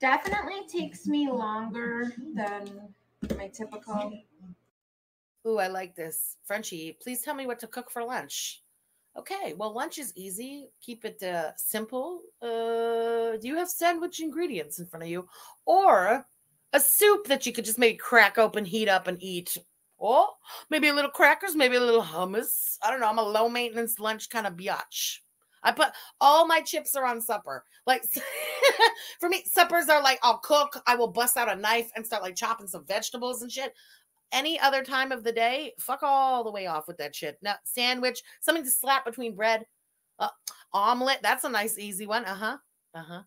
definitely takes me longer than my typical Ooh, I like this. Frenchie, please tell me what to cook for lunch. Okay, well, lunch is easy. Keep it uh, simple. Uh, do you have sandwich ingredients in front of you? Or a soup that you could just maybe crack open, heat up, and eat? Or maybe a little crackers, maybe a little hummus. I don't know. I'm a low maintenance lunch kind of biatch. I put all my chips are on supper. Like *laughs* for me, suppers are like I'll cook, I will bust out a knife and start like chopping some vegetables and shit any other time of the day, fuck all the way off with that shit. Now, sandwich, something to slap between bread, uh, omelet. That's a nice, easy one. Uh huh. Uh huh.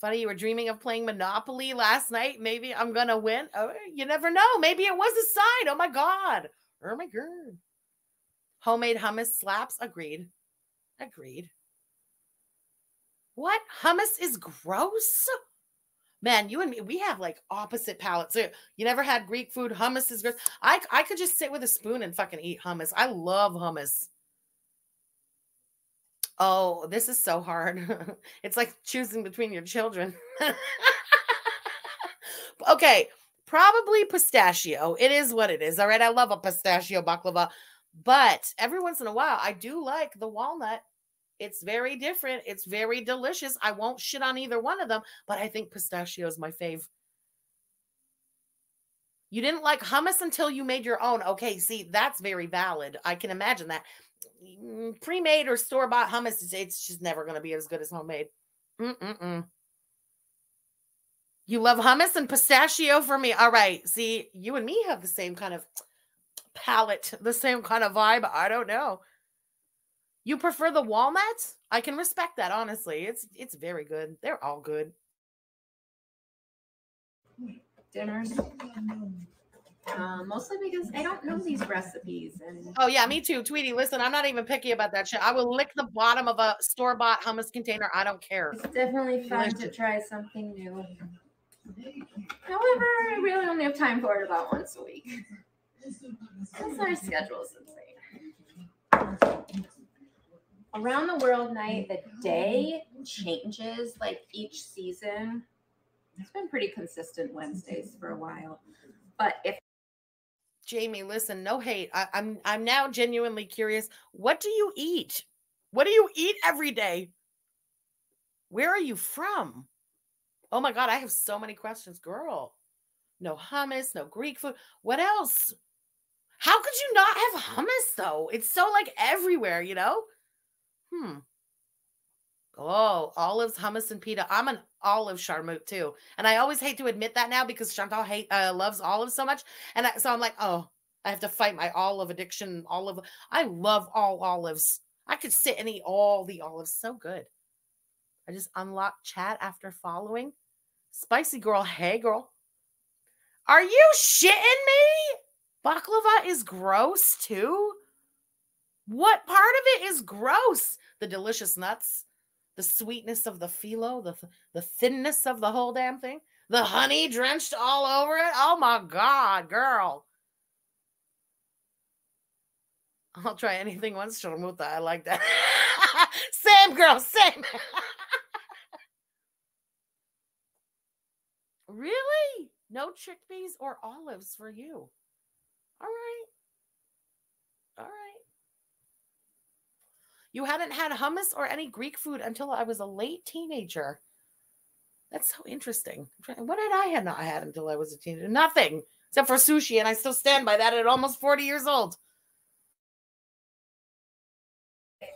Funny, you were dreaming of playing Monopoly last night. Maybe I'm gonna win. Oh, you never know. Maybe it was a sign. Oh my god. Oh my god. Homemade hummus slaps. Agreed. Agreed. What? Hummus is gross? man, you and me, we have like opposite palates. You never had Greek food. Hummus is gross. I, I could just sit with a spoon and fucking eat hummus. I love hummus. Oh, this is so hard. *laughs* it's like choosing between your children. *laughs* okay, probably pistachio. It is what it is. All right. I love a pistachio baklava. But every once in a while, I do like the walnut it's very different. It's very delicious. I won't shit on either one of them, but I think pistachio is my fave. You didn't like hummus until you made your own. Okay, see, that's very valid. I can imagine that. Mm, pre-made or store-bought hummus, it's just never going to be as good as homemade. Mm-mm-mm. You love hummus and pistachio for me. All right. See, you and me have the same kind of palate, the same kind of vibe. I don't know. You prefer the walnuts? I can respect that honestly. It's it's very good. They're all good. Dinners. Um, mostly because I don't know these recipes. And oh yeah, me too, Tweety. Listen, I'm not even picky about that shit. I will lick the bottom of a store bought hummus container. I don't care. It's definitely fun to try something new. However, I really only have time for it about once a week. Because our schedule is insane around the world night, the day changes like each season. It's been pretty consistent Wednesdays for a while. But if Jamie, listen, no hate. I, I'm I'm now genuinely curious. What do you eat? What do you eat every day? Where are you from? Oh my god, I have so many questions, girl. No hummus, no Greek food. What else? How could you not have hummus though? It's so like everywhere, you know? Hmm. Oh, olives, hummus, and pita. I'm an olive charmoot too, and I always hate to admit that now because Chantal hate uh, loves olives so much, and I, so I'm like, oh, I have to fight my olive addiction. Olive, I love all olives. I could sit and eat all the olives. So good. I just unlocked chat after following. Spicy girl, hey girl. Are you shitting me? Baklava is gross too. What part of it is gross? The delicious nuts the sweetness of the phyllo, the the thinness of the whole damn thing, the honey drenched all over it. Oh my god, girl! I'll try anything once, Shalamuta. I like that. *laughs* same girl, same. *laughs* really? No chickpeas or olives for you. All right. All right. You hadn't had hummus or any Greek food until I was a late teenager. That's so interesting. What did I had not had until I was a teenager? Nothing except for sushi, and I still stand by that at almost 40 years old.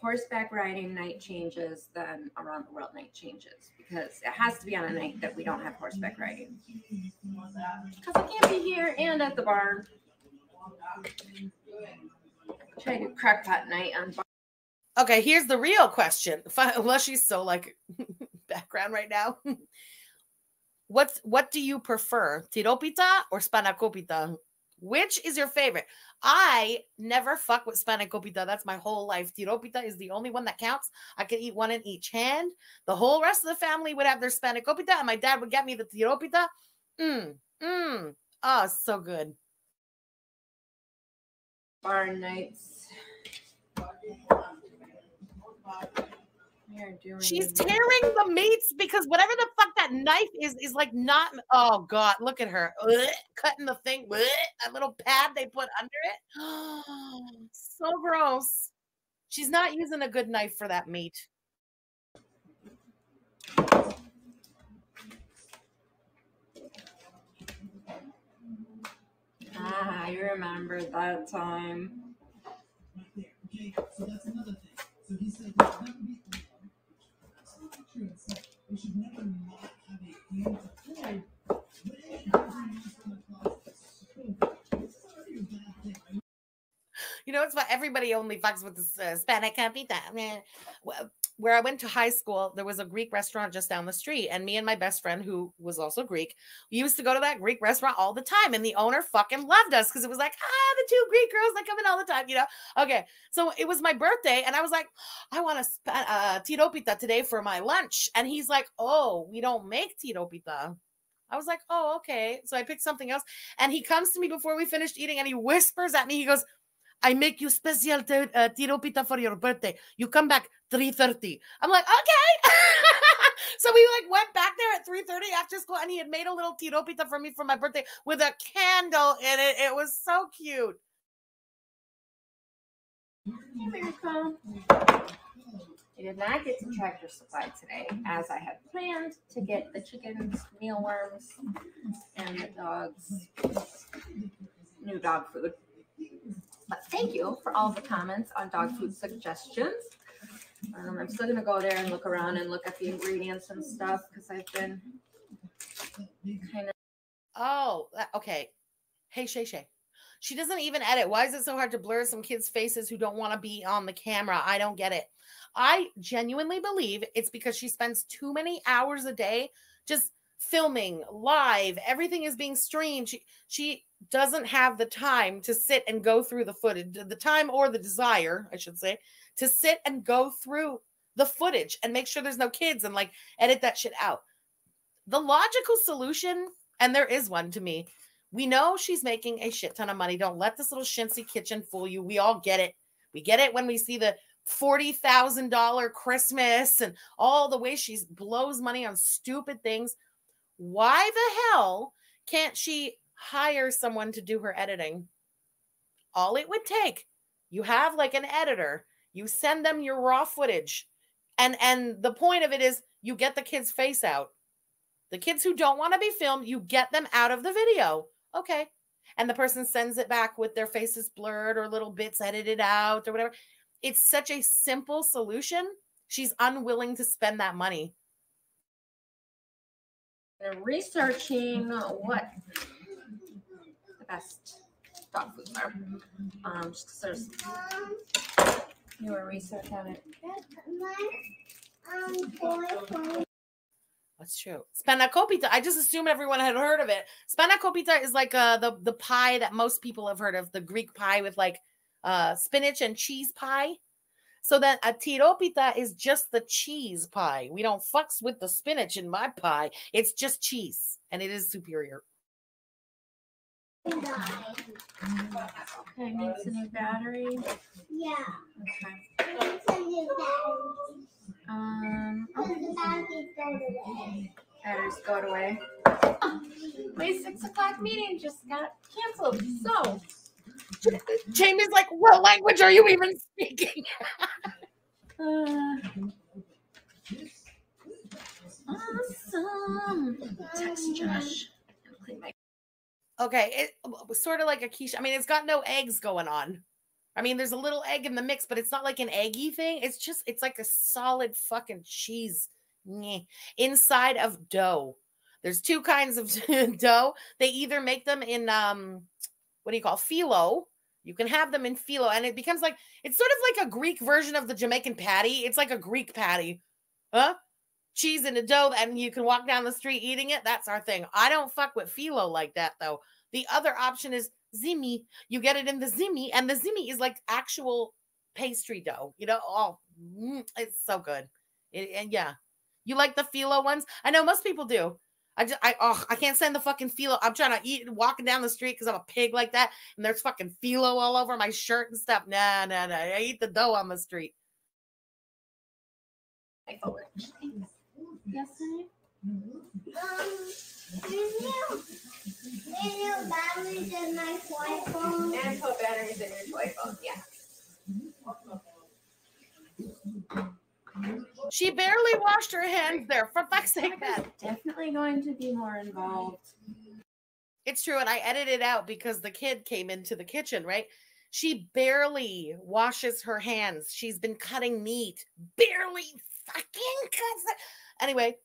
Horseback riding night changes, then around the world night changes because it has to be on a night that we don't have horseback riding. Because it can't be here and at the barn. Try to do crockpot night on Okay, here's the real question. *laughs* Unless she's so like *laughs* background right now. *laughs* What's what do you prefer? Tiropita or spanakopita? Which is your favorite? I never fuck with spanakopita. That's my whole life. Tiropita is the only one that counts. I could eat one in each hand. The whole rest of the family would have their spanakopita, and my dad would get me the tiropita. Mmm, mmm. Oh, so good. Barn nights. She's tearing the meats because whatever the fuck that knife is is like not. Oh god, look at her Ugh, cutting the thing. Ugh, that little pad they put under it. *gasps* so gross. She's not using a good knife for that meat. Ah, I remember that time. Okay, so that's another thing. So he said be we should never not have a clean toy. You know, it's about everybody only fucks with this uh, spanakopita. Well, where I went to high school, there was a Greek restaurant just down the street. And me and my best friend, who was also Greek, used to go to that Greek restaurant all the time. And the owner fucking loved us because it was like, ah, the two Greek girls that come in all the time, you know? Okay. So it was my birthday. And I was like, I want a sp- uh, tiropita today for my lunch. And he's like, oh, we don't make tiropita. I was like, oh, okay. So I picked something else. And he comes to me before we finished eating and he whispers at me, he goes, I make you special t- uh, tiropita for your birthday. You come back 3.30. I'm like, okay. *laughs* so we like went back there at 3.30 after school and he had made a little tiropita for me for my birthday with a candle in it. It was so cute. I did not get to Tractor Supply today as I had planned to get the chickens mealworms and the dogs new dog food. But thank you for all the comments on dog food suggestions. Um, I'm still gonna go there and look around and look at the ingredients and stuff because I've been kind of. Oh, okay. Hey, Shay Shay. She doesn't even edit. Why is it so hard to blur some kids' faces who don't want to be on the camera? I don't get it. I genuinely believe it's because she spends too many hours a day just filming live. Everything is being streamed. She she doesn't have the time to sit and go through the footage, the time or the desire, I should say, to sit and go through the footage and make sure there's no kids and like edit that shit out. The logical solution, and there is one to me, we know she's making a shit ton of money. Don't let this little shincy kitchen fool you. We all get it. We get it when we see the $40,000 Christmas and all the way she blows money on stupid things. Why the hell can't she hire someone to do her editing. All it would take, you have like an editor, you send them your raw footage. And and the point of it is you get the kid's face out. The kids who don't want to be filmed, you get them out of the video. Okay. And the person sends it back with their faces blurred or little bits edited out or whatever. It's such a simple solution. She's unwilling to spend that money. They're researching what the best dog foods are. Um, just 'cause there's newer research on it. That's true. Spanakopita. I just assume everyone had heard of it. Spanakopita is like uh the the pie that most people have heard of, the Greek pie with like uh spinach and cheese pie. So then a tiropita is just the cheese pie. We don't fucks with the spinach in my pie. It's just cheese, and it is superior. Okay, needs a new battery. Yeah. Okay. It's a new Um, oh, battery. The battery's going batteries go away. My six o'clock meeting just got canceled. So Jamie's like, what language are you even speaking? Uh, awesome. Text Josh. Okay, it was sort of like a quiche. I mean, it's got no eggs going on. I mean, there's a little egg in the mix, but it's not like an eggy thing. It's just, it's like a solid fucking cheese nyeh, inside of dough. There's two kinds of *laughs* dough. They either make them in um, what do you call phyllo? You can have them in phyllo, and it becomes like it's sort of like a Greek version of the Jamaican patty. It's like a Greek patty, huh? Cheese in a dough, and you can walk down the street eating it. That's our thing. I don't fuck with phyllo like that though. The other option is zimi. You get it in the zimi, and the zimi is like actual pastry dough. You know, oh, mm, it's so good. It- and yeah, you like the phyllo ones? I know most people do. I just, I, oh, I can't send the fucking phyllo. I'm trying to eat walking down the street because I'm a pig like that, and there's fucking phyllo all over my shirt and stuff. Nah, nah, nah. I eat the dough on the street. My. Yes, honey? Um, there's new, there's new batteries in my phone. And put batteries in your toy phone. Yeah. She barely washed her hands there. For fuck's sake, man. Definitely going to be more involved. It's true, and I edited out because the kid came into the kitchen, right? She barely washes her hands. She's been cutting meat, barely fucking cuts it. Anyway,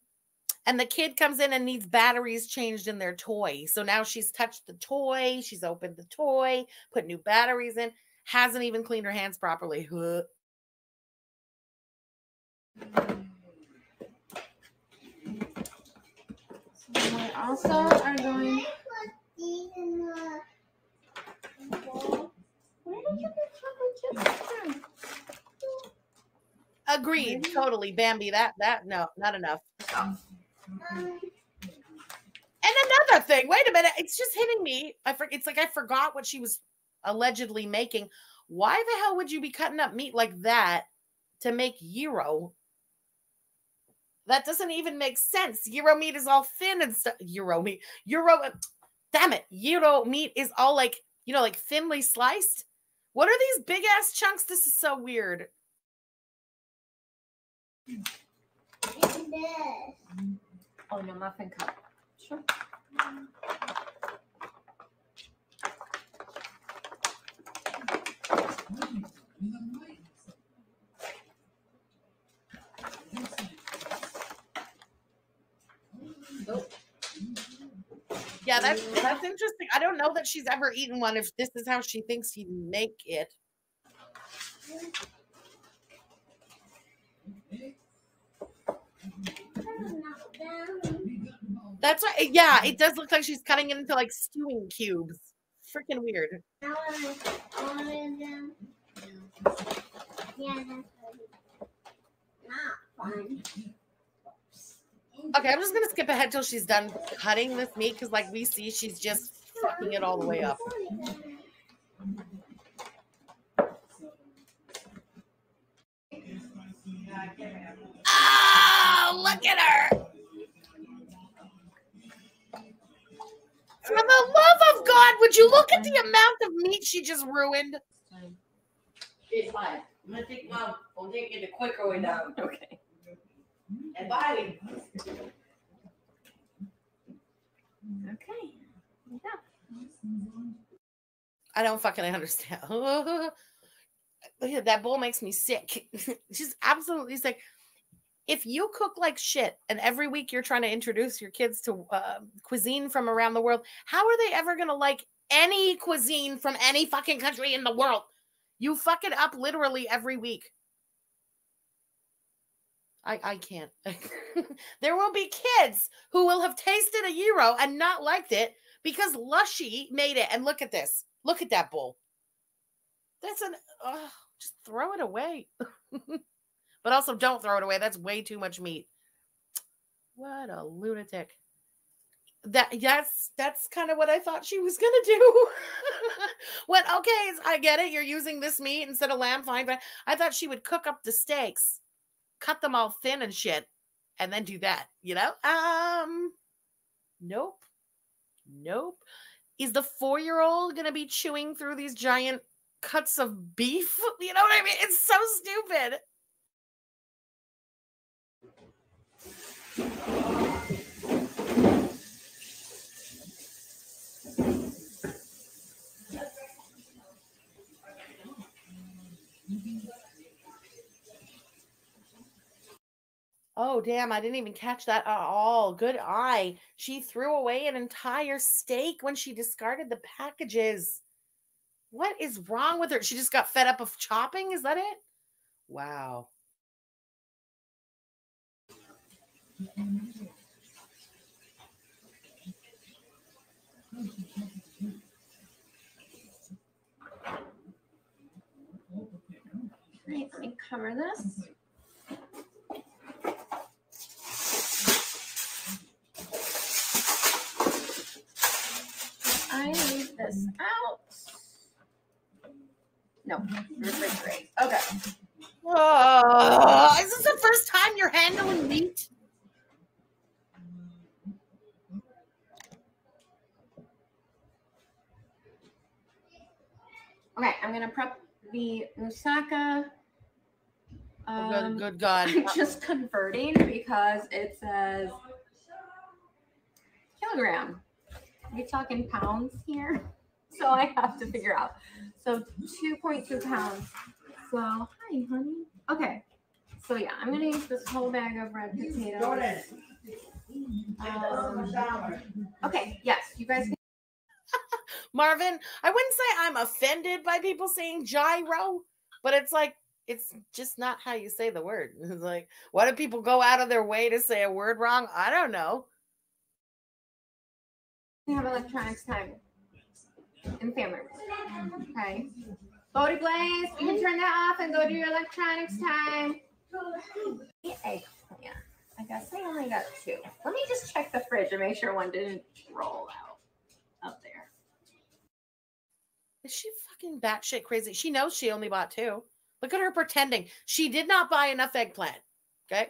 and the kid comes in and needs batteries changed in their toy. So now she's touched the toy, she's opened the toy, put new batteries in, hasn't even cleaned her hands properly. *laughs* Also are going. Where did you get chocolate chips? Agreed, totally, Bambi. That that no, not enough. And another thing, wait a minute, it's just hitting me. I for, it's like I forgot what she was allegedly making. Why the hell would you be cutting up meat like that to make gyro? That doesn't even make sense. Gyro meat is all thin and stuff. Gyro meat, gyro. Uh, damn it, gyro meat is all like you know, like thinly sliced. What are these big ass chunks? This is so weird. And this. Oh, no muffin cup. Sure. Yeah, that's that's interesting. I don't know that she's ever eaten one. If this is how she thinks he'd make it. That's right. Yeah, it does look like she's cutting it into like stewing cubes. Freaking weird. Okay, I'm just gonna skip ahead till she's done cutting this meat because, like we see, she's just fucking it all the way up. Look at her. For the love of God, would you look at the amount of meat she just ruined? It's fine. I'm gonna take mom. We'll take it the quicker way down. *laughs* Okay. And bye. Okay. Yeah. I don't fucking understand. *laughs* that bowl makes me sick. *laughs* She's absolutely sick. If you cook like shit and every week you're trying to introduce your kids to uh, cuisine from around the world, how are they ever going to like any cuisine from any fucking country in the world? You fuck it up literally every week. I, I can't. *laughs* there will be kids who will have tasted a gyro and not liked it because Lushy made it. And look at this. Look at that bowl. That's an oh, just throw it away. *laughs* but also don't throw it away. That's way too much meat. What a lunatic. That yes, that's kind of what I thought she was gonna do. *laughs* what okay, I get it. You're using this meat instead of lamb, fine. But I thought she would cook up the steaks, cut them all thin and shit, and then do that. You know? Um, nope, nope. Is the four year old gonna be chewing through these giant cuts of beef. *laughs* You know what I mean? It's so stupid. Oh, damn. I didn't even catch that at all. Good eye. She threw away an entire steak when she discarded the packages. What is wrong with her? She just got fed up of chopping? Is that it? Wow. Right, let me cover this. I leave this out. No, refrigerate. Okay. Oh, is this the first time you're handling meat? Okay, I'm gonna prep the moussaka. Oh, good, Um, good God. I'm *laughs* just converting because it says kilogram. We're we talking pounds here? *laughs* So I have to figure out. So 2.2 pounds. So hi, honey. Okay. So yeah, I'm gonna use this whole bag of red potatoes. Um, okay. Yes, you guys. Marvin, I wouldn't say I'm offended by people saying gyro, but it's like, it's just not how you say the word. *laughs* It's like, why do people go out of their way to say a word wrong? I don't know. we have electronics time in family. Okay. Bodie Blaze, you can turn that off and go do your electronics time. Eggplant. I guess I only got two. Let me just check the fridge and make sure one didn't roll out Is she fucking batshit crazy? She knows she only bought two. Look at her pretending. She did not buy enough eggplant. Okay.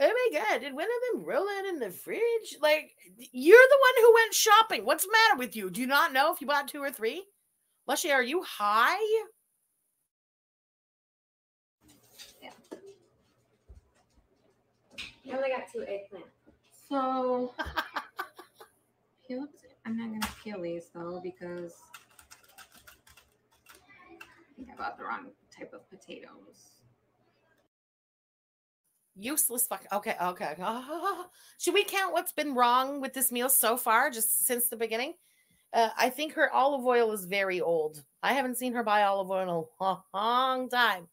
Oh my god, did one of them roll out in the fridge? Like, you're the one who went shopping. What's the matter with you? Do you not know if you bought two or three? Lushy, are you high? Yeah. I only got two eggplant. So *laughs* peel, I'm not gonna peel these though because I think I bought the wrong type of potatoes. Useless fuck. Okay, okay. *laughs* Should we count what's been wrong with this meal so far, just since the beginning? Uh, I think her olive oil is very old. I haven't seen her buy olive oil in a long time.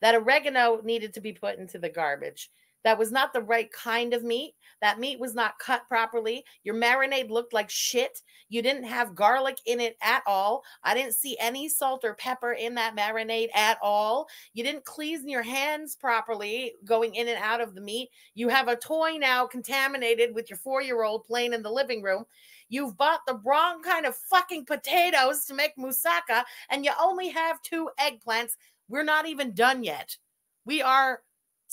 That oregano needed to be put into the garbage. That was not the right kind of meat. That meat was not cut properly. Your marinade looked like shit. You didn't have garlic in it at all. I didn't see any salt or pepper in that marinade at all. You didn't clean your hands properly going in and out of the meat. You have a toy now contaminated with your four year old playing in the living room. You've bought the wrong kind of fucking potatoes to make moussaka, and you only have two eggplants. We're not even done yet. We are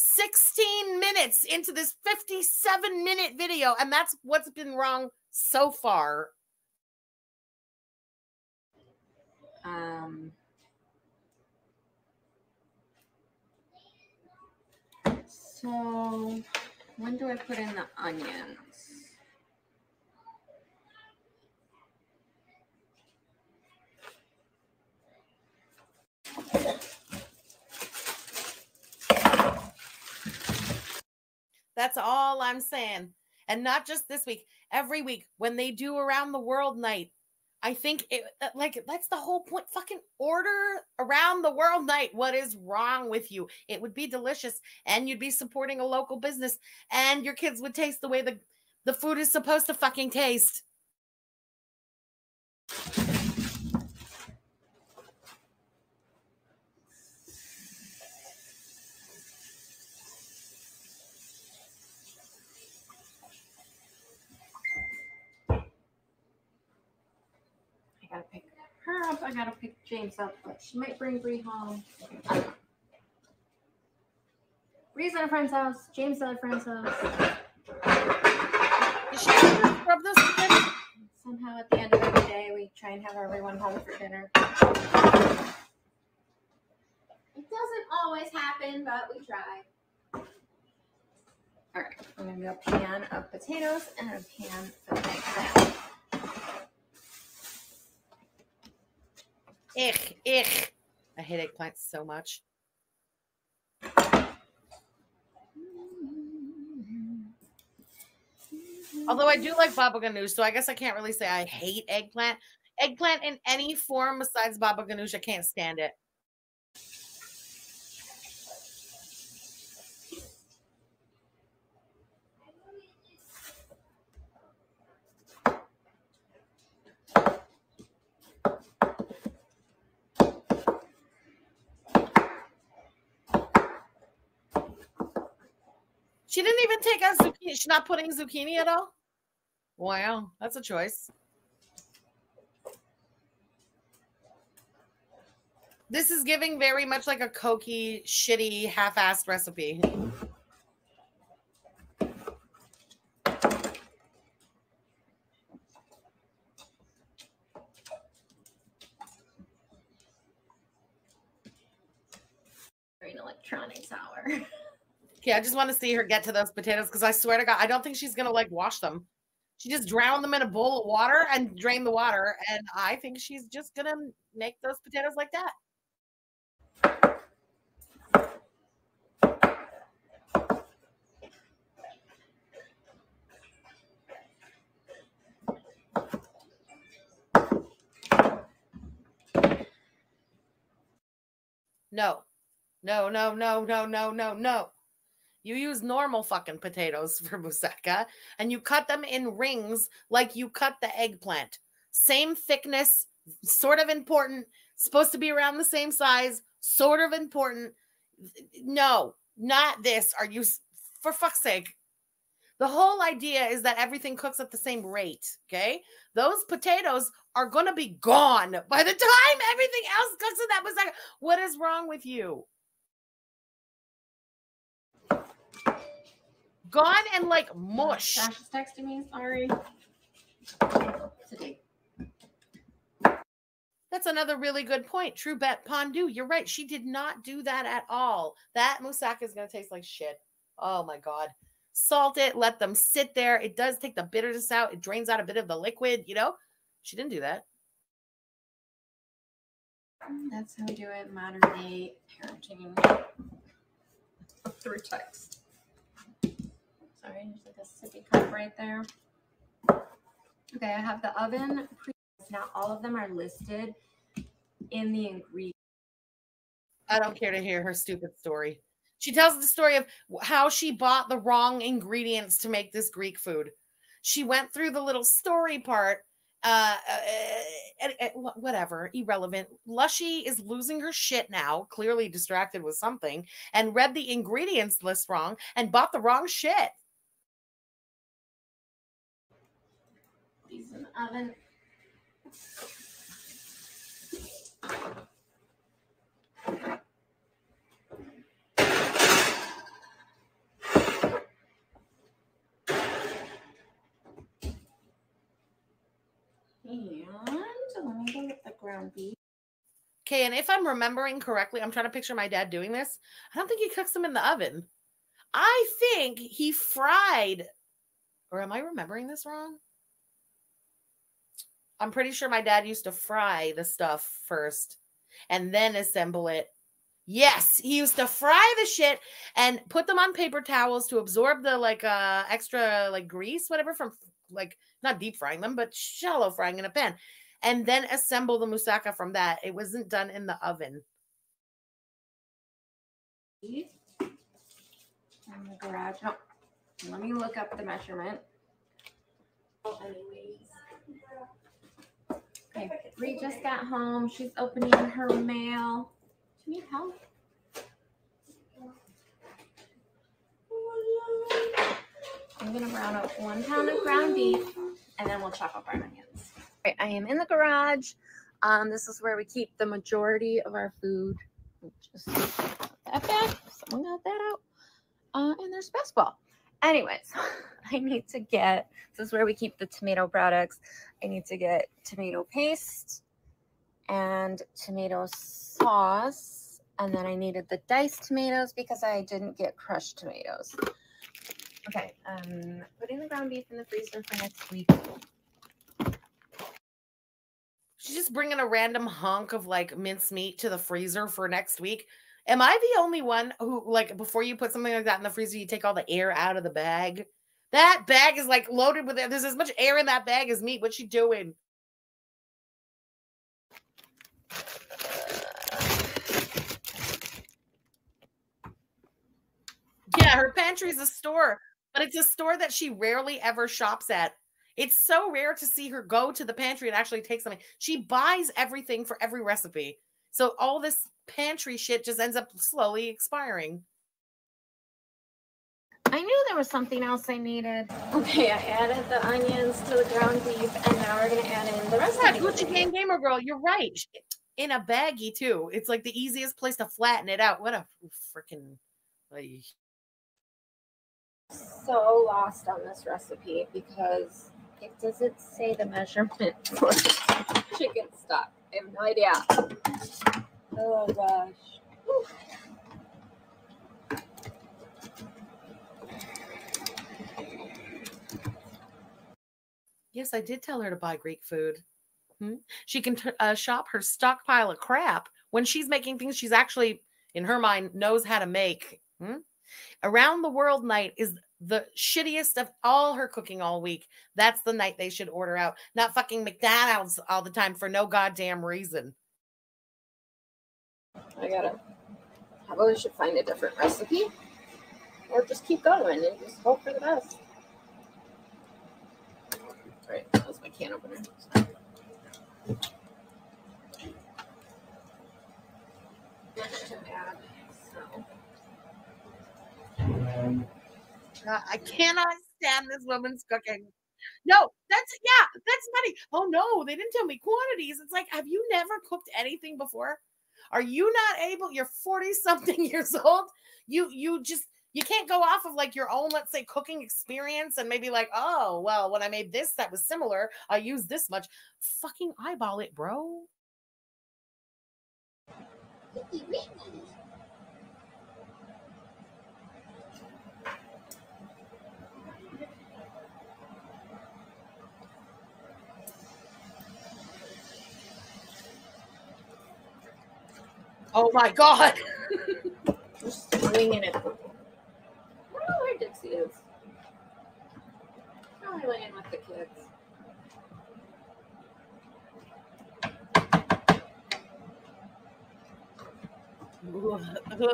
16 minutes into this 57 minute video, and that's what's been wrong so far. Um, so, when do I put in the onions? Okay. That's all I'm saying. And not just this week, every week when they do around the world night, I think it uh, like that's the whole point. Fucking order around the world night. What is wrong with you? It would be delicious and you'd be supporting a local business and your kids would taste the way the, the food is supposed to fucking taste. Gotta pick her up. I gotta pick James up, but she might bring Bree home. Bree's at a friend's house. James at a friend's house. Is she gonna scrub this again? Somehow at the end of every day, we try and have everyone home for dinner. It doesn't always happen, but we try. All right, I'm gonna go pan of potatoes and a pan of eggplant. Ich, ich. I hate eggplant so much. Although I do like baba ganoush, so I guess I can't really say I hate eggplant. Eggplant in any form besides baba ganoush, I can't stand it. She didn't even take out zucchini. She's not putting zucchini at all. Wow, that's a choice. This is giving very much like a cokey, shitty, half-assed recipe. Electronics hour. *laughs* Okay, I just want to see her get to those potatoes because I swear to God, I don't think she's gonna like wash them. She just drowned them in a bowl of water and drained the water, and I think she's just gonna make those potatoes like that. No, no, no, no, no, no, no, no. You use normal fucking potatoes *laughs* for moussaka and you cut them in rings like you cut the eggplant. Same thickness, sort of important, supposed to be around the same size, sort of important. No, not this. Are you, for fuck's sake? The whole idea is that everything cooks at the same rate. Okay. Those potatoes are going to be gone by the time everything else cooks in that moussaka. What is wrong with you? Gone and like mush. Josh is texting me. Sorry. Today. That's another really good point. True bet Pondu. You're right. She did not do that at all. That moussaka is going to taste like shit. Oh my God. Salt it, let them sit there. It does take the bitterness out. It drains out a bit of the liquid, you know? She didn't do that. That's how we do it. Modern day parenting through text. Sorry, there's like a sippy cup right there. Okay, I have the oven. Now all of them are listed in the ingredients. I don't care to hear her stupid story. She tells the story of how she bought the wrong ingredients to make this Greek food. She went through the little story part. Uh, uh, uh, whatever, irrelevant. Lushy is losing her shit now, clearly distracted with something, and read the ingredients list wrong and bought the wrong shit. These in the oven. And let me go get the ground beef. Okay, and if I'm remembering correctly, I'm trying to picture my dad doing this. I don't think he cooks them in the oven. I think he fried, or am I remembering this wrong? I'm pretty sure my dad used to fry the stuff first and then assemble it. Yes, he used to fry the shit and put them on paper towels to absorb the like uh extra like grease, whatever from like not deep frying them, but shallow frying in a pan, and then assemble the moussaka from that. It wasn't done in the oven. in the garage. Oh, let me look up the measurement. Oh, anyways. Okay, Bree just got home. She's opening her mail. Do you need help? I'm gonna brown up one pound of ground beef and then we'll chop up our onions. Right, I am in the garage. Um, this is where we keep the majority of our food. Just that back. Someone got that out. Uh, and there's basketball. Anyways, *laughs* I need to get this is where we keep the tomato products. I need to get tomato paste and tomato sauce. And then I needed the diced tomatoes because I didn't get crushed tomatoes. Okay, um, putting the ground beef in the freezer for next week. She's just bringing a random hunk of like mincemeat to the freezer for next week. Am I the only one who like before you put something like that in the freezer, you take all the air out of the bag? That bag is like loaded with There's as much air in that bag as meat. What's she doing? Yeah, her pantry is a store, but it's a store that she rarely ever shops at. It's so rare to see her go to the pantry and actually take something. She buys everything for every recipe. So all this pantry shit just ends up slowly expiring. I knew there was something else I needed. Okay, I added the onions to the ground beef, and now we're gonna add in the rest Yeah, of Gucci Gang Gamer Girl, you're right. In a baggie too. It's like the easiest place to flatten it out. What a freaking like, So lost on this recipe because it doesn't say the measurement for *laughs* chicken stock. I have no idea. Oh gosh. Yes, I did tell her to buy Greek food. Hmm? She can uh, shop her stockpile of crap when she's making things she's actually, in her mind, knows how to make. Hmm? Around the World night is the shittiest of all her cooking all week. That's the night they should order out, not fucking McDonald's all the time for no goddamn reason. I gotta. probably should find a different recipe? Or just keep going and just hope for the best. Right, that's my can opener. To add, so. I cannot stand this woman's cooking. No, that's yeah, that's funny. Oh no, they didn't tell me quantities. It's like, have you never cooked anything before? Are you not able? You're 40 something *laughs* years old. You you just you can't go off of like your own, let's say, cooking experience and maybe like, oh, well, when I made this that was similar, I used this much. Fucking eyeball it, bro. Oh my god. Just winging it. I don't know where Dixie is. Probably went in with the kids. Ooh,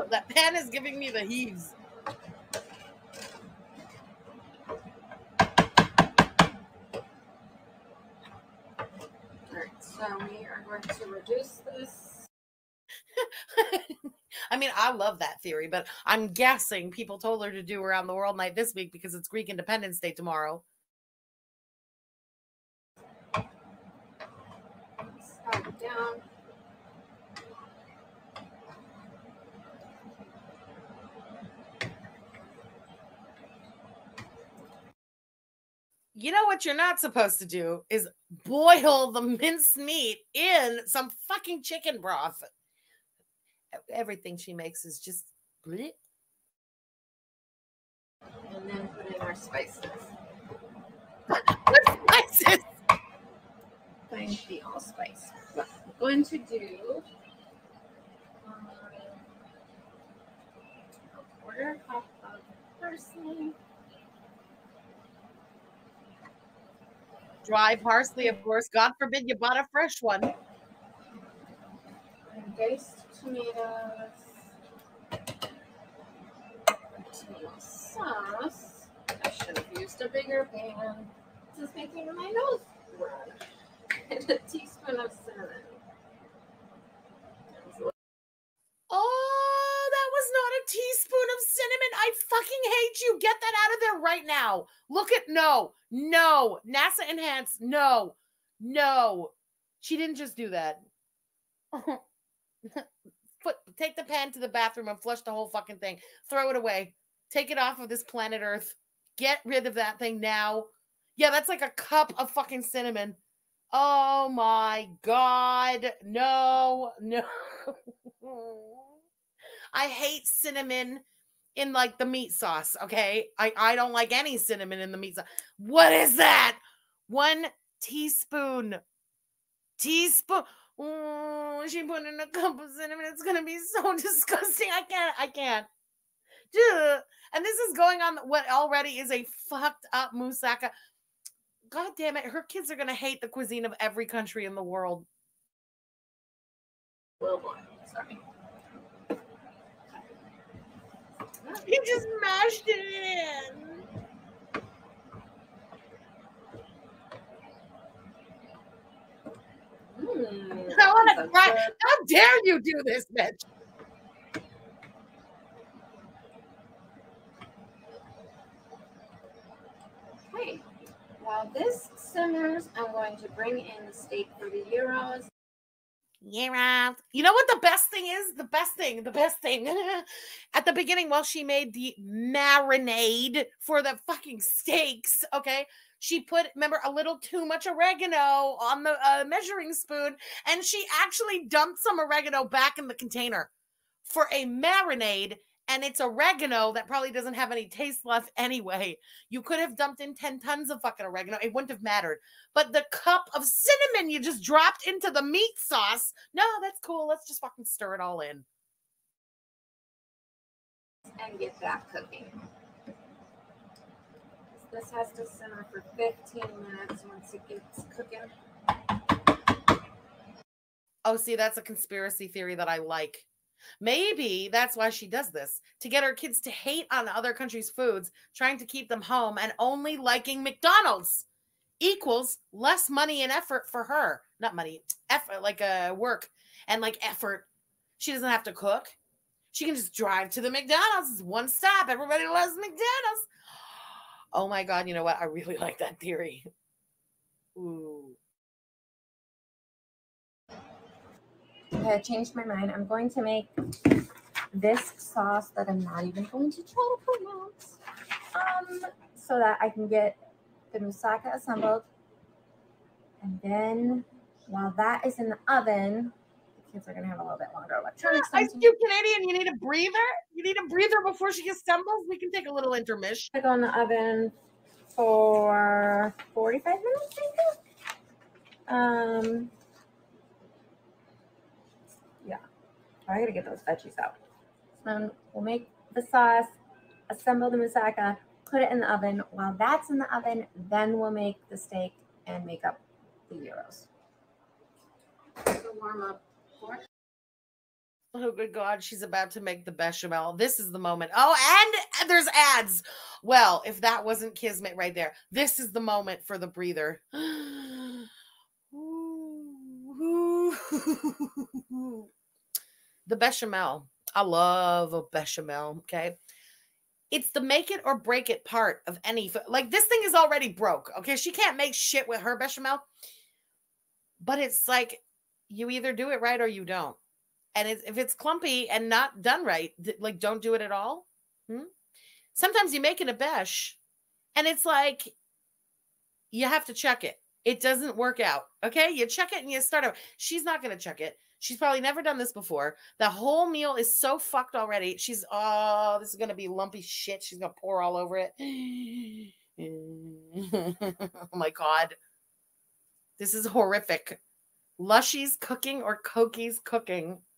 *laughs* that pan is giving me the heaves. Alright, so we are going to reduce this. *laughs* I mean, I love that theory, but I'm guessing people told her to do around the world night this week because it's Greek Independence Day tomorrow. Down. You know what you're not supposed to do is boil the *laughs* minced meat in some fucking chicken broth everything she makes is just bleh. And then put in our spices. what *laughs* spices? Find the allspice. I'm going to do um, a quarter cup of parsley. Dry parsley, of course. God forbid you bought a fresh one. And diced tomatoes. Tomato sauce. I should have used a bigger pan. This is making my nose run. And a teaspoon of cinnamon. Oh, that was not a teaspoon of cinnamon. I fucking hate you. Get that out of there right now. Look at no, no, NASA enhanced. No, no. She didn't just do that. *laughs* *laughs* Put take the pan to the bathroom and flush the whole fucking thing. Throw it away. Take it off of this planet Earth. Get rid of that thing now. Yeah, that's like a cup of fucking cinnamon. Oh my god. No, no. *laughs* I hate cinnamon in like the meat sauce. Okay. I, I don't like any cinnamon in the meat sauce. What is that? One teaspoon. Teaspoon. Oh, she put in a cup of cinnamon. It's gonna be so *laughs* disgusting. I can't. I can't. Duh. And this is going on what already is a fucked up moussaka. God damn it. Her kids are gonna hate the cuisine of every country in the world. Oh boy. Sorry. You just mashed it in. Mm, I want to that's cry. How dare you do this, bitch? Okay. While this simmers, I'm going to bring in the steak for the gyros. Yeah. You know what the best thing is? The best thing, the best thing. *laughs* At the beginning, while she made the marinade for the fucking steaks, okay, she put, remember, a little too much oregano on the uh, measuring spoon, and she actually dumped some oregano back in the container for a marinade. And it's oregano that probably doesn't have any taste left anyway. You could have dumped in 10 tons of fucking oregano. It wouldn't have mattered. But the cup of cinnamon you just dropped into the meat sauce. No, that's cool. Let's just fucking stir it all in. and get that cooking. This has to simmer for 15 minutes once it gets cooking. Oh, see, that's a conspiracy theory that I like. Maybe that's why she does this to get her kids to hate on other countries' foods, trying to keep them home, and only liking McDonald's equals less money and effort for her. Not money, effort, like uh, work and like effort. She doesn't have to cook. She can just drive to the McDonald's. It's one stop. Everybody loves McDonald's. Oh my God. You know what? I really *laughs* like that theory. Ooh. Okay, I changed my mind. I'm going to make this sauce that I'm not even going to try to pronounce. Um, so that I can get the moussaka assembled. And then while that is in the oven, kids are gonna have a little bit longer electronics. I time see you Canadian. You need a breather. You need a breather before she assembles. We can take a little intermission. to go in the oven for 45 minutes, I think. Um, yeah, I gotta get those veggies out. Then we'll make the sauce, assemble the moussaka, put it in the oven. While that's in the oven, then we'll make the steak and make up the gyros. So warm up Oh, good God. She's about to make the bechamel. This is the moment. Oh, and there's ads. Well, if that wasn't Kismet right there, this is the moment for the breather. *gasps* the bechamel. I love a bechamel. Okay. It's the make it or break it part of any. Like this thing is already broke. Okay. She can't make shit with her bechamel. But it's like you either do it right or you don't and it's, if it's clumpy and not done right, like don't do it at all. Hmm? Sometimes you make it a besh, and it's like you have to check it. It doesn't work out. Okay, you check it and you start over. She's not going to check it. She's probably never done this before. The whole meal is so fucked already. She's oh, this is going to be lumpy shit. She's going to pour all over it. *laughs* oh my god, this is horrific. Lushy's cooking or Cokie's cooking. *laughs*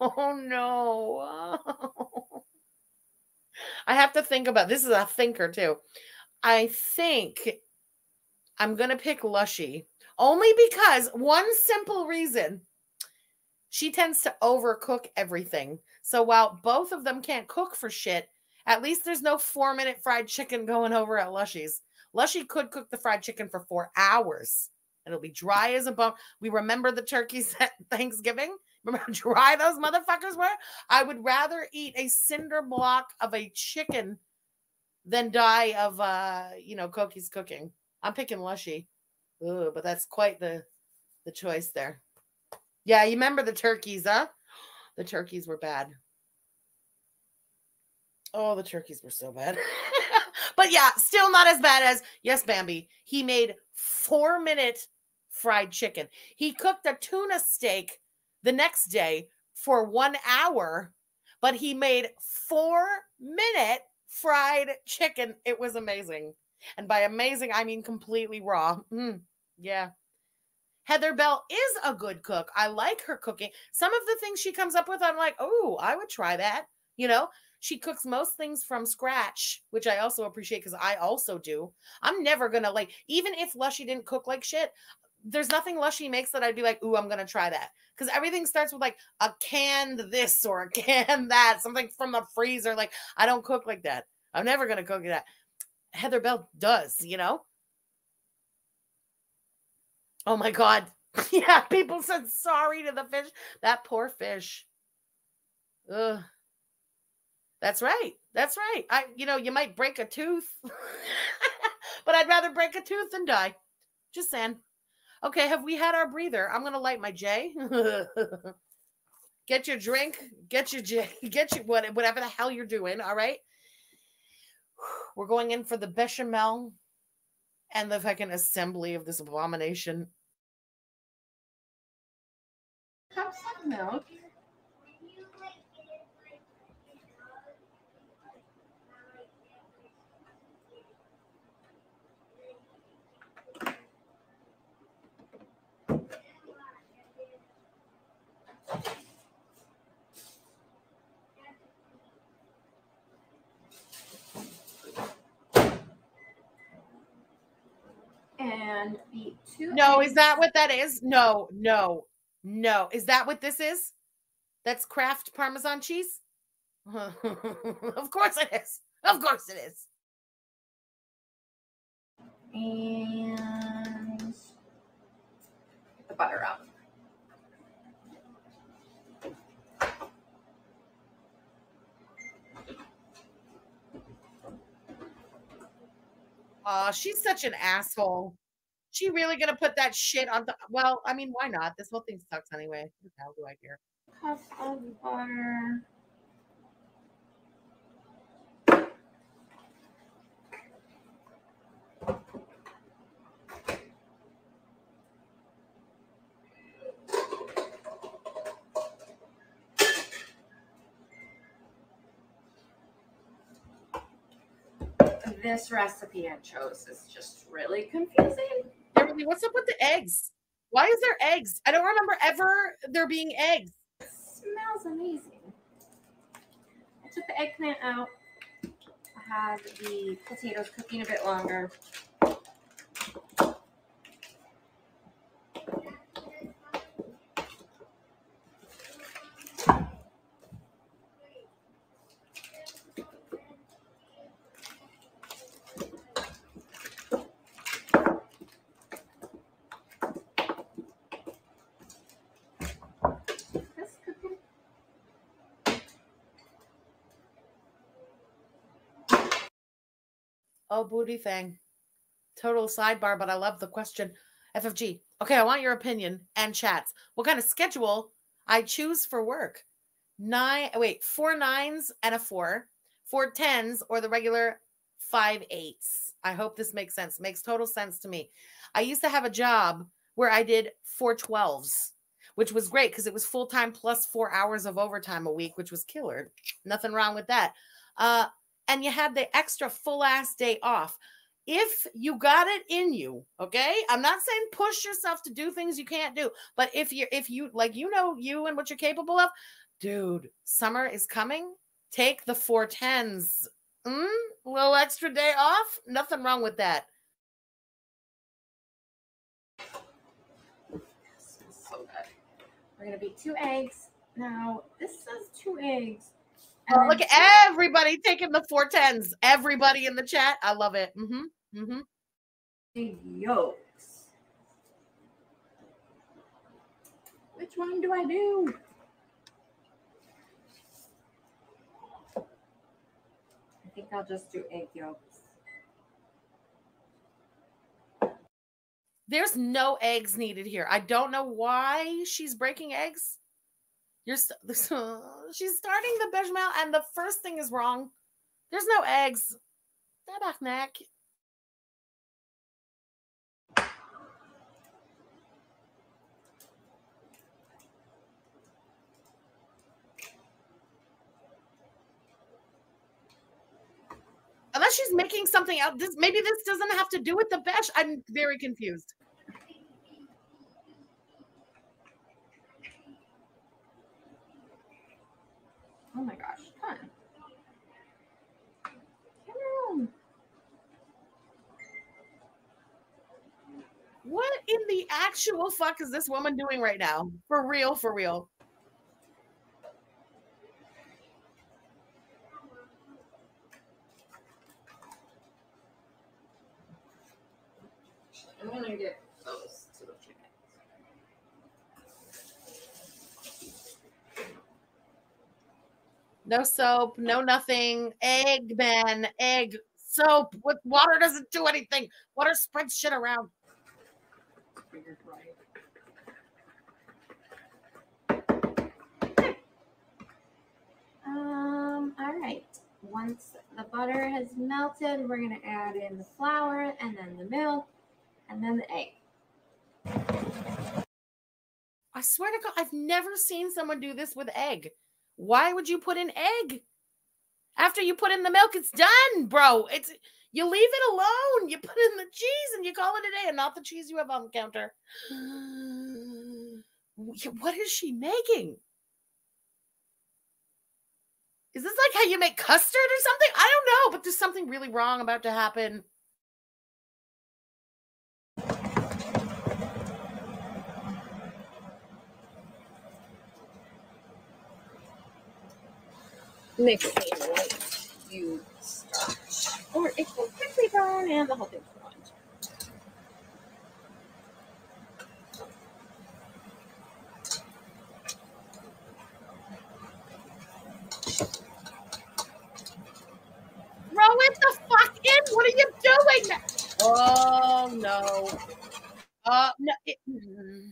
Oh no. *laughs* I have to think about this is a thinker too. I think I'm going to pick Lushy only because one simple reason she tends to overcook everything. So while both of them can't cook for shit, at least there's no four minute fried chicken going over at Lushy's. Lushy could cook the fried chicken for four hours. It'll be dry as a bone. We remember the turkeys *laughs* at Thanksgiving. Remember how dry those motherfuckers were? I would rather eat a cinder block of a chicken than die of uh, you know, Cookie's cooking. I'm picking Lushy. Ooh, but that's quite the the choice there. Yeah, you remember the turkeys, huh? The turkeys were bad. Oh, the turkeys were so bad. *laughs* but yeah, still not as bad as yes, Bambi. He made four minute fried chicken. He cooked a tuna steak the next day for one hour, but he made four minute fried chicken. It was amazing. And by amazing, I mean completely raw. Mm, yeah. Heather Bell is a good cook. I like her cooking. Some of the things she comes up with, I'm like, oh, I would try that. You know, she cooks most things from scratch, which I also appreciate because I also do. I'm never gonna like, even if Lushy didn't cook like shit, there's nothing Lushy makes that I'd be like, ooh, I'm gonna try that. Because everything starts with like a canned this or a *laughs* can that, something from the freezer. Like, I don't cook like that. I'm never gonna cook that. Heather Bell does, you know? Oh my God. *laughs* yeah, people said sorry to the fish. That poor fish. Ugh. That's right. That's right. I, you know, you might break a tooth, *laughs* but I'd rather break a tooth than die. Just saying. Okay, have we had our breather? I'm gonna light my J. *laughs* get your drink, get your J, *laughs* get your what, whatever the hell you're doing. All right. *sighs* We're going in for the bechamel and the fucking assembly of this abomination. Have some milk. And the two. No, is that what that is? No, no, no. Is that what this is? That's Kraft Parmesan cheese? *laughs* of course it is. Of course it is. and the butter out. Oh, she's such an asshole. She really gonna put that shit on the well, I mean, why not? This whole thing sucks anyway. What the hell do I care? Cup of butter. This recipe I chose is just really confusing. Beverly, what's up with the eggs? Why is there eggs? I don't remember ever there being eggs. smells amazing. I took the eggplant out. I had the potatoes cooking a bit longer. This cooking. Oh, booty thing. Total sidebar, but I love the question. FFG. Okay, I want your opinion and chats. What kind of schedule I choose for work? Nine, wait, four nines and a four, four tens, or the regular five eights. I hope this makes sense. Makes total sense to me. I used to have a job where I did four twelves, which was great because it was full time plus four hours of overtime a week, which was killer. Nothing wrong with that. Uh, and you had the extra full ass day off. If you got it in you, okay? I'm not saying push yourself to do things you can't do, but if you, if you like, you know, you and what you're capable of, dude, summer is coming. Take the 410s. Mm, little extra day off. Nothing wrong with that. So good. We're going to beat two eggs. Now, this says two eggs. And look at everybody taking the four tens. Everybody in the chat. I love it. Mm-hmm. Mm-hmm. two yolks. Which one do I do? I think I'll just do egg yolks. There's no eggs needed here. I don't know why she's breaking eggs. You're st- *laughs* she's starting the bechamel, and the first thing is wrong. There's no eggs. Neck. Unless she's making something out. This maybe this doesn't have to do with the besh. I'm very confused. Oh my gosh, come on. Come on. What in the actual fuck is this woman doing right now? For real, for real. I'm gonna get those to the chicken. No soap, no nothing. Egg, man, egg, soap. With water doesn't do anything. Water spreads shit around. Um, all right. Once the butter has melted, we're gonna add in the flour and then the milk and then the egg. I swear to God, I've never seen someone do this with egg. Why would you put in egg? After you put in the milk, it's done, bro. It's you leave it alone. You put in the cheese and you call it a day, and not the cheese you have on the counter. *sighs* What is she making? Is this like how you make custard or something? I don't know, but there's something really wrong about to happen. Mixing with you starch. Or it will quickly burn and the whole thing's ruined. Throw it the fuck in. What are you doing? Oh no. Uh no. it- mm.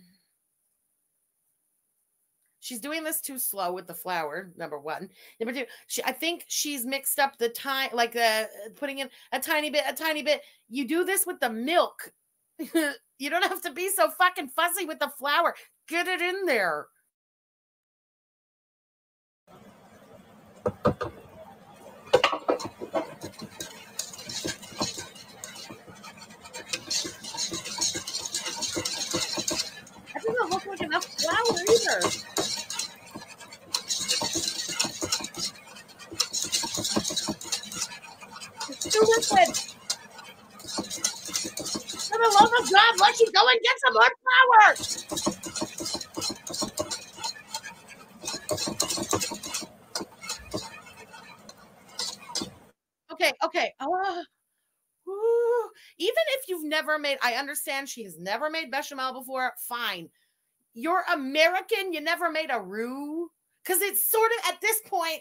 She's doing this too slow with the flour. Number one. Number two. She, I think she's mixed up the time, like uh, putting in a tiny bit, a tiny bit. You do this with the milk. *laughs* you don't have to be so fucking fuzzy with the flour. Get it in there. Doesn't look like enough flour either. Liquid. For the love of God, let you go and get some more flour. Okay, okay. Uh, even if you've never made, I understand she has never made bechamel before. Fine. You're American. You never made a roux because it's sort of at this point.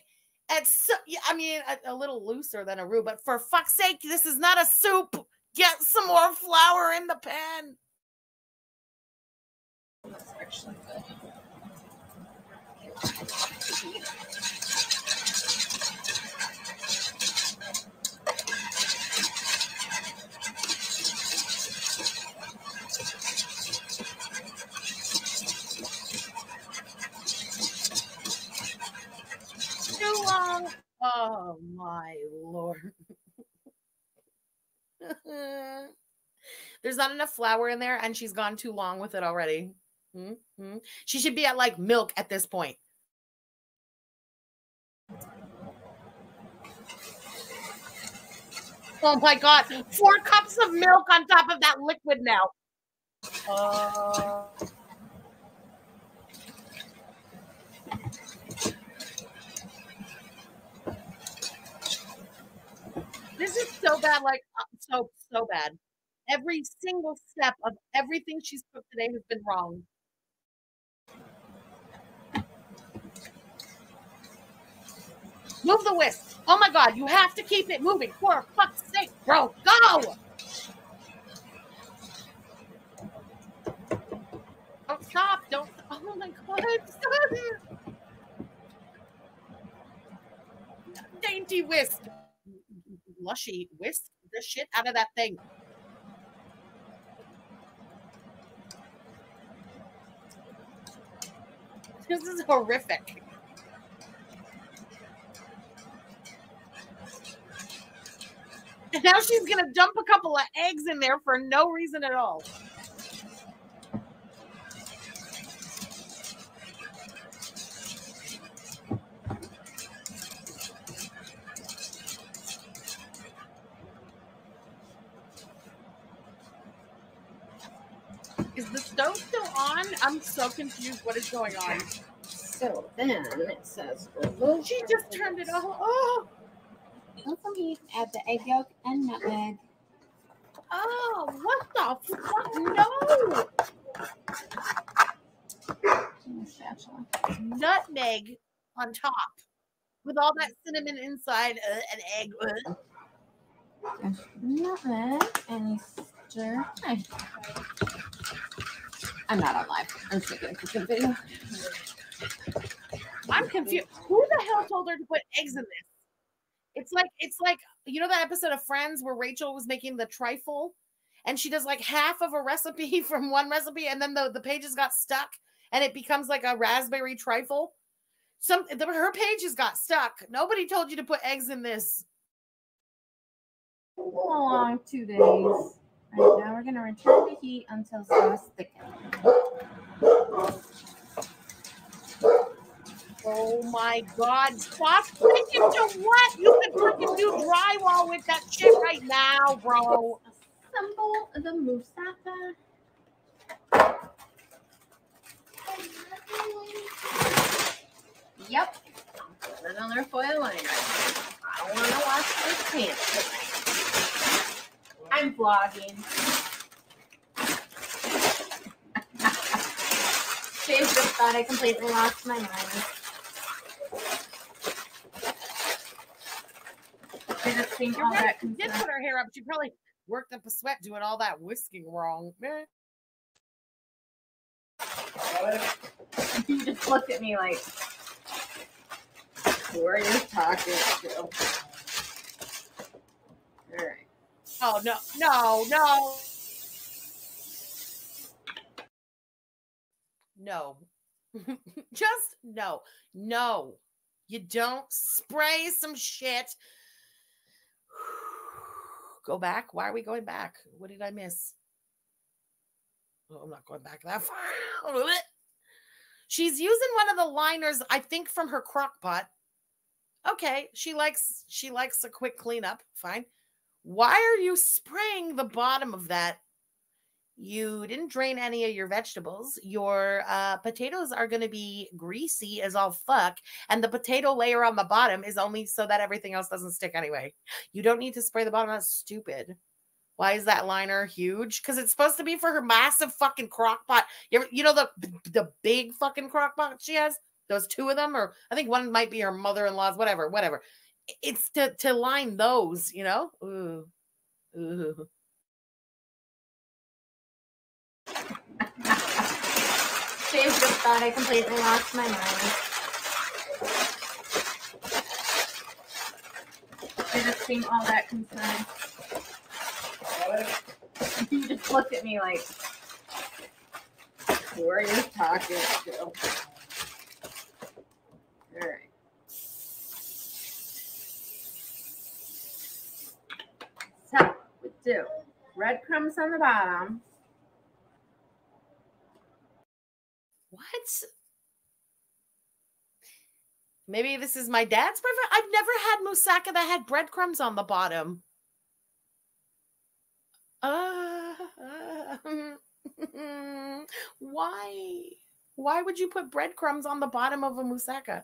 It's I mean a, a little looser than a roux, but for fuck's sake, this is not a soup. Get some more flour in the pan. That's actually good. Oh my lord. *laughs* There's not enough flour in there, and she's gone too long with it already. Mhm. She should be at like milk at this point. Oh my god, four cups of milk on top of that liquid now. Uh, This is so bad, like uh, so so bad. Every single step of everything she's cooked today has been wrong. Move the whisk. Oh my god, you have to keep it moving for fuck's sake, bro. Go! Don't stop. Don't. Oh my god. *laughs* Dainty whisk. Lushy whisk the shit out of that thing. *laughs* This is horrific. And now she's gonna dump a couple of eggs in there for no reason at all. Stove still on? I'm so confused. What is going on? So then it says remove. She just turned it off. Oh, Add some heat, add the egg yolk and nutmeg. oh, what the fuck? No, nutmeg on top with all that cinnamon inside, uh, an egg. uh. Nutmeg and stir. I'm not on live. I'm just making a cooking video. I'm confused. Who the hell told her to put eggs in this? It's like it's like you know that episode of Friends where Rachel was making the trifle, and she does like half of a recipe *laughs* from one recipe, and then the the pages got stuck, and it becomes like a raspberry trifle. Some the, her pages got stuck. Nobody told you to put eggs in this. Long two days. All right, now we're gonna return the heat until sauce thickens. Oh my god! Stop thinking to what? You could freaking do drywall with that shit right now, bro. Assemble the moussaka. Yep. Another foil liner. I don't want to wash this pants tonight. I'm vlogging. *laughs* Shane just thought I completely lost my mind. Seem You're all that She did put her hair up. She probably worked up a sweat doing all that whisking wrong. Eh. *laughs* He just looked at me like, who are you talking to? All right. Oh no, no, no. No. *laughs* Just no. No. You don't spray some shit. *sighs* Go back. Why are we going back? What did I miss? Oh, I'm not going back that far. *laughs* She's using one of the liners, I think, from her crock pot. Okay, she likes she likes a quick cleanup. Fine. Why are you spraying the bottom of that? You didn't drain any of your vegetables. Your uh, potatoes are going to be greasy as all fuck. And the potato layer on the bottom is only so that everything else doesn't stick anyway. You don't need to spray the bottom. That's stupid. Why is that liner huge? Because it's supposed to be for her massive fucking crock pot. You, ever, you know the the big fucking crock pot she has? Those two of them, or I think one might be her mother-in-law's, whatever, whatever. It's to to line those, you know. Ooh, ooh. Just thought I completely lost my mind. Did it seem all that concerned? He just looked at me like, who are you talking to? All right. So, we do breadcrumbs on the bottom. What? Maybe this is my dad's preference. I've never had moussaka that had breadcrumbs on the bottom. Uh, *laughs* why? Why would you put breadcrumbs on the bottom of a moussaka?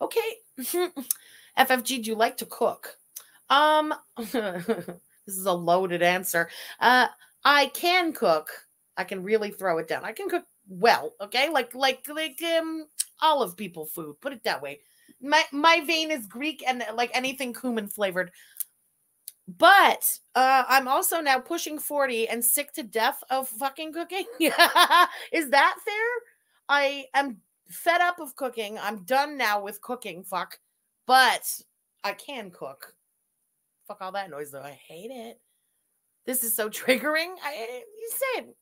Okay. *laughs* FFG, do you like to cook? Um, *laughs* this is a loaded answer. Uh, I can cook. I can really throw it down. I can cook well, okay? Like like like um olive people food. Put it that way. My my vein is Greek and like anything cumin flavored. But uh, I'm also now pushing 40 and sick to death of fucking cooking. *laughs* is that fair? I am fed up of cooking. I'm done now with cooking. Fuck. But I can cook. Fuck all that noise though. I hate it. This is so *laughs* triggering. I said,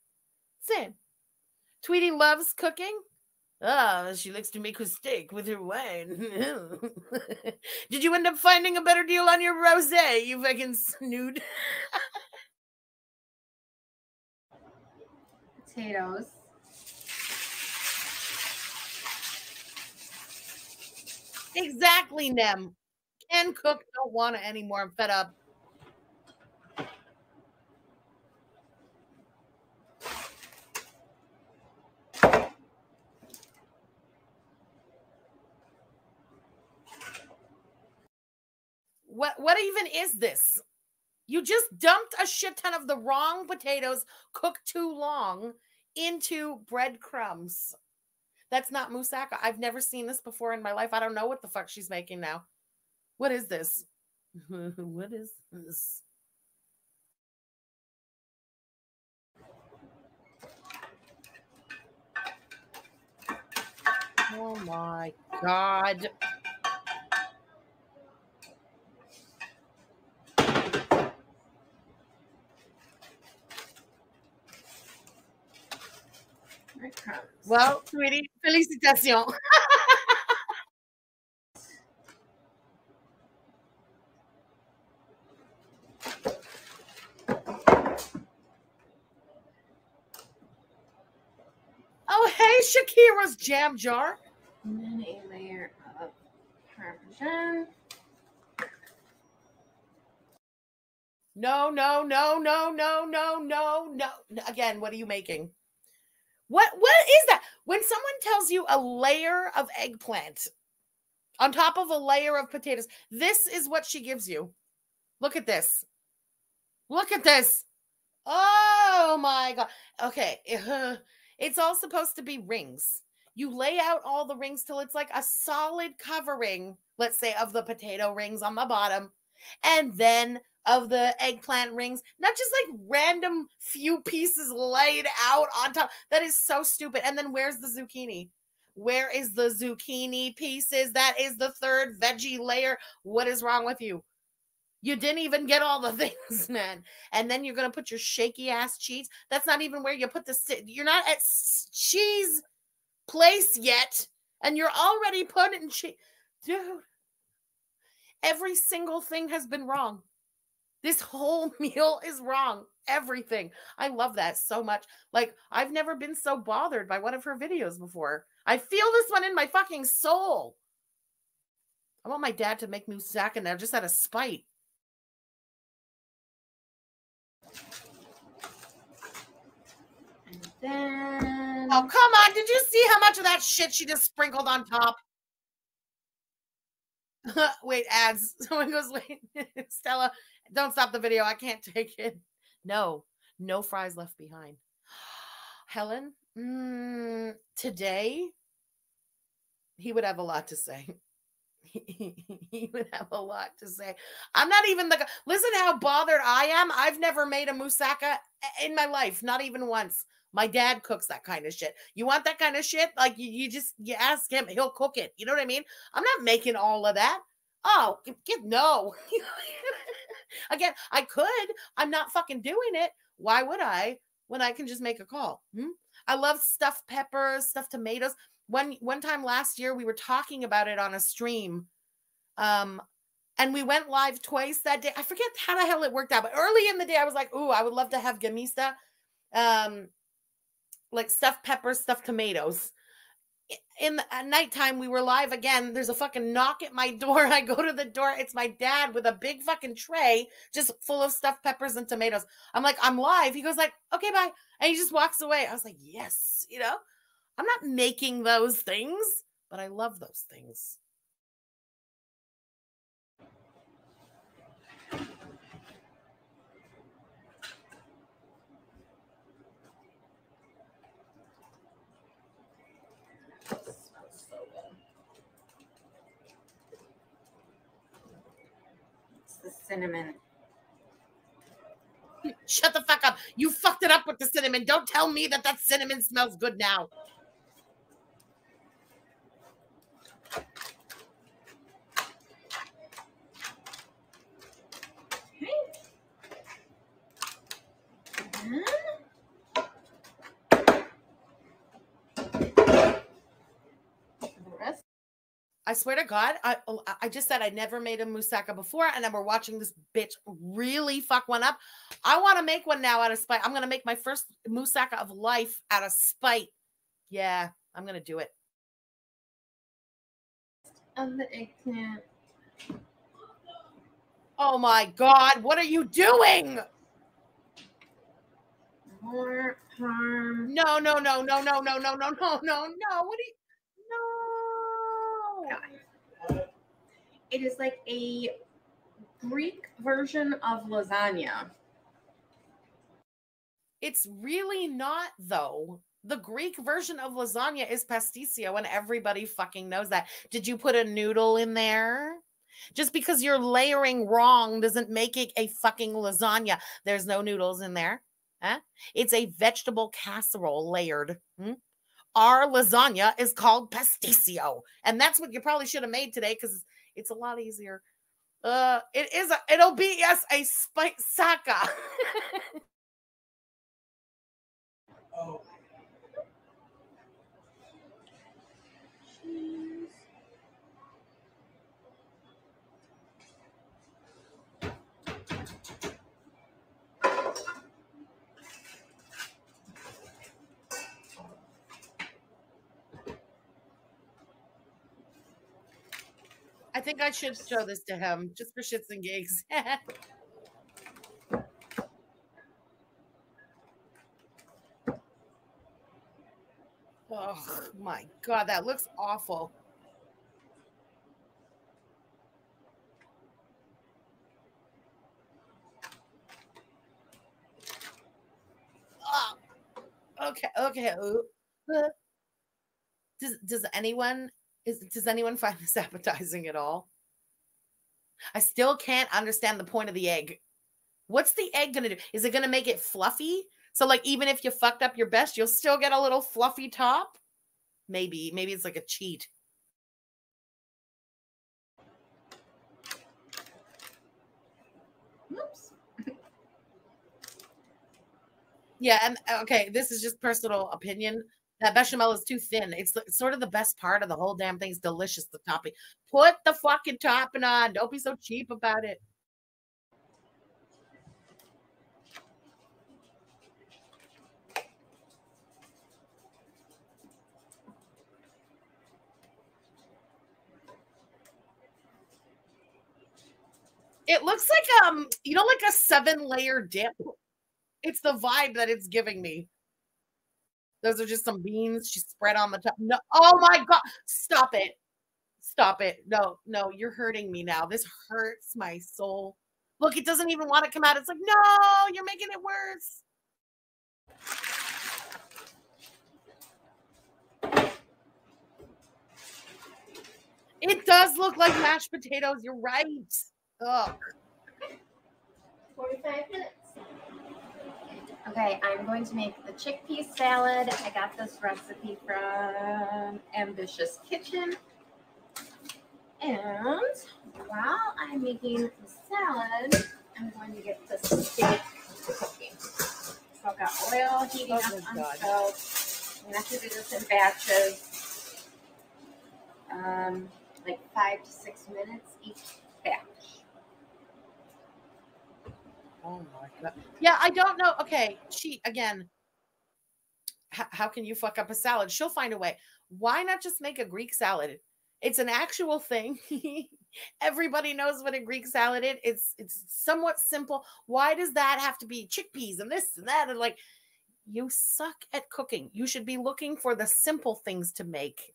said. Tweety loves cooking. Ah, she likes to make her steak with her wine. *laughs* Did you end up finding a better deal on your rosé, you fucking snood? *laughs* Potatoes. exactly, Nem. Can cook, don't want it anymore. I'm fed up. What what even is this? You just dumped a shit ton of the wrong potatoes cooked too long into breadcrumbs. That's not moussaka. I've never seen this before in my life. I don't know what the fuck she's making now. What is this? *laughs* what is this? Oh my god. Well, sweetie, félicitations. *laughs* oh, hey, Shakira's jam jar. And then a layer of parmesan. No, no, no, no, no, no, no, no. Again, what are you making? What what is that? When someone tells you a layer of eggplant on top of a layer of potatoes, this is what she gives you. Look at this. Look at this. Oh my god. Okay. *laughs* It's all supposed to be rings. You lay out all the rings till it's like a solid covering, let's say, of the potato rings on the bottom. And then of the eggplant rings, not just like random few pieces laid out on top. That is so stupid. And then where's the zucchini? Where is the zucchini pieces? That is the third veggie layer. What is wrong with you? You didn't even get all the *laughs* things, man. And then you're going to put your shaky ass cheese. That's not even where you put the you're not at cheese place yet and you're already putting cheese. Dude, every single thing has been wrong. This whole *laughs* meal is wrong. Everything. I love that so much. Like, I've never been so bothered by one of her videos before. I feel this one in my fucking soul. I want my dad to make moussaka now just out of spite. And then. Oh, come on. Did you see how much of that shit she just sprinkled on top? *laughs* wait, ads. *laughs* Someone goes, wait, *laughs* Stella, don't stop the video. I can't take it. No, no fries left behind. *gasps* Helen, mm, today he would have a lot to say. he would have a lot to say. I'm not even the listen how bothered I am. I've never made a moussaka in my life, not even once. My dad cooks that kind of shit. You want that kind of shit? Like you, you just you ask him, he'll cook it. You know what I mean? I'm not making all of that. Oh, get no. *laughs* Again, I could. I'm not fucking doing it. Why would I when I can just make a call? Hmm? I love stuffed peppers, stuffed tomatoes. One one time last year we were talking about it on a stream. Um and we went live twice that day. I forget how the hell it worked out, but early in the day I was like, "Ooh, I would love to have gemista." Um like stuffed peppers, stuffed tomatoes. In the, at nighttime we were live again. There's a fucking knock at my *laughs* door. I go to the door. It's my dad with a big fucking tray just full of stuffed peppers and tomatoes. I'm like i'm live. He goes like okay bye. And he just walks away. I was like yes you know? I'm not making those things but i love those things cinnamon. Shut the fuck up. You fucked it up with the cinnamon. Don't tell me that that cinnamon smells good now. Then- The rest I swear to God, I oh, I- just said I never made a moussaka before, and then we're watching this bitch really fuck one up. I want to make one now out of spite. I'm gonna make my first moussaka of life out of spite. Yeah, I'm gonna do it. of the eggplant. Oh my God, what are you doing? More parm. No, no, no, no, no, no, no, no, no, no, no. What are you? No. It is like a Greek version of lasagna. It's really not, though. The Greek version of lasagna is pasticcio, and everybody fucking knows that. Did you put a noodle in there? Just because you're layering wrong doesn't make it a fucking lasagna. There's no noodles in there. Huh? It's a vegetable casserole layered. hmm? Our lasagna is called pasticcio, and that's what you probably should have made today because it's a lot easier. Uh, it is. A, it'll be yes a spitesaka. Cheese. *laughs* think I should show this to him just for shits and gigs. *laughs* oh my god, that looks awful. Oh, okay, okay. Does does anyone is does anyone find this *laughs* appetizing at all? I still can't understand the point of the egg. What's the egg gonna do? Is it gonna make it fluffy? So like even if you fucked up your best, you'll still get a little fluffy top? Maybe. Maybe it's like a cheat. Oops. Yeah, and uh, okay, this is just personal opinion. That bechamel is too thin. It's, the, it's sort of the best part of the whole damn thing. It's delicious. The topping. Put the fucking topping on. Don't be so cheap about it. It looks like um, you know, like a seven layer dip. It's the vibe that it's giving me. Those are just some beans she spread on the top. No, oh my god, stop it. Stop it. No, no, you're hurting me now. This hurts my soul. Look, it doesn't even want to come out. It's like, no, you're making it worse. It does look like mashed potatoes. You're right. Ugh. 45 minutes. Okay, I'm going to make the chickpea salad. I got this recipe from Ambitious Kitchen. And while I'm making the salad, I'm going to get the steak cooking. So I've got oil heating Oh up my on God. the stove. I'm going to have to do this in batches. Um, like five to six minutes each Oh my god. Yeah, I don't know. Okay, she again. How can you fuck up a salad? She'll find a way. Why not just make a Greek salad? It's an actual thing. *laughs* Everybody knows what a Greek salad is. It's it's somewhat simple. Why does that have to be chickpeas and this and that? And like, you suck at cooking. You should be looking for the simple things to make.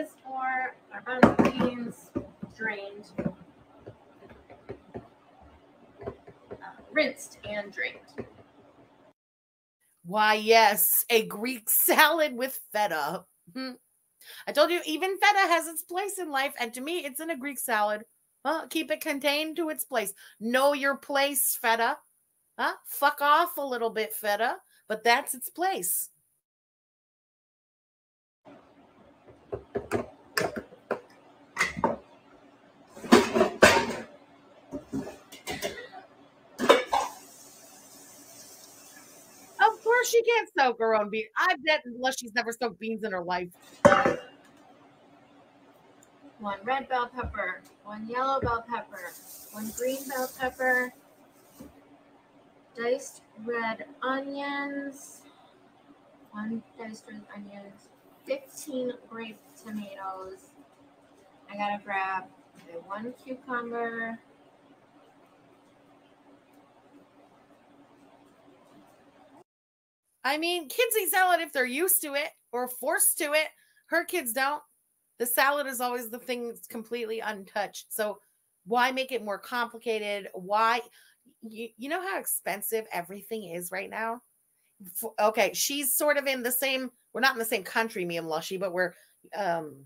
Or garbanzo beans drained, uh, rinsed and drained. Why, yes, a Greek *laughs* salad with feta. Hmm. I told you, even feta has its place in life. And to me, it's in a Greek salad. Huh? Keep it contained to its place. Know your place, feta. Huh? Fuck off a little bit, feta, but that's its place. Of she can't soak her own beans. I bet unless she's never soaked beans in her life. One red bell pepper, one yellow bell pepper, one green bell pepper, diced red onions, one diced red onions, 15 grape tomatoes. I gotta grab one cucumber. I mean, kids eat salad if they're used to it or forced to it. Her kids don't. The salad is always the thing that's completely untouched. So why make it more complicated? Why you, you know how expensive everything is right now? F- Okay, she's sort of in the same we're not in the same country, me and Lushy, but we're um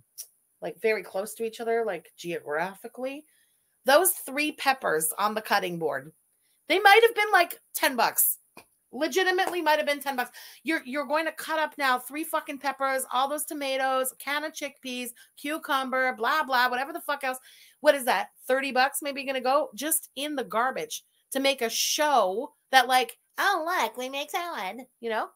like very close to each other, like geographically. Those three peppers on the cutting board, they might have been like 10 bucks legitimately might have been 10 bucks. You're you're going to cut up now three fucking peppers, all those tomatoes, can of chickpeas, cucumber, blah blah, whatever the fuck else. What is that? 30 bucks maybe gonna go just in the garbage to make a show that like, oh look, we make salad, you know?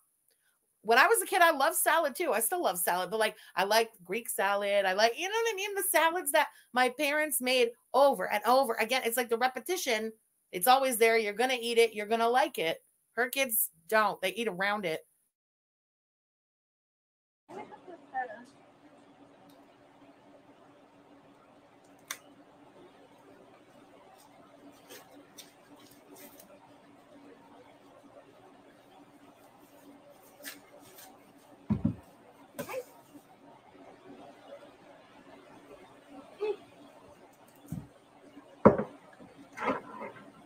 When I was a kid, I loved salad too. I still love salad, but like I like Greek salad. I like, you know what I mean? The salads that my parents made over and over again. It's like the repetition. It's always there. You're gonna eat it, you're gonna like it. Her kids don't. They eat around it.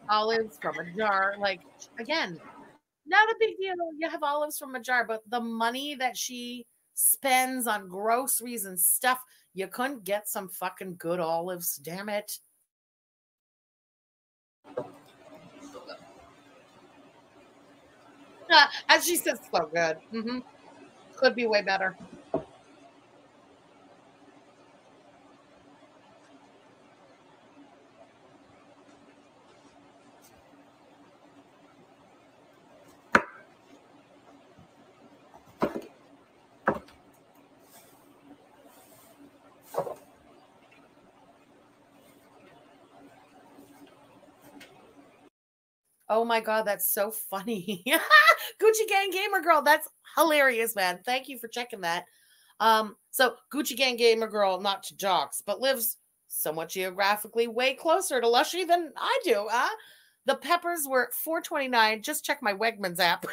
Olives from a jar. Like, again, not a big deal. You have olives from a jar, but the money that she spends on groceries and stuff, you couldn't get some fucking good olives. Damn it. Uh, as she says, so good. hmm Could be way better. Oh my god, that's so funny. *laughs* Gucci Gang Gamer Girl, that's hilarious, man. Thank you for checking that. Um, so Gucci Gang Gamer Girl, not to jocks, but lives somewhat geographically way closer to Lushy than I do. Huh? The peppers were 429. Just check my Wegmans app.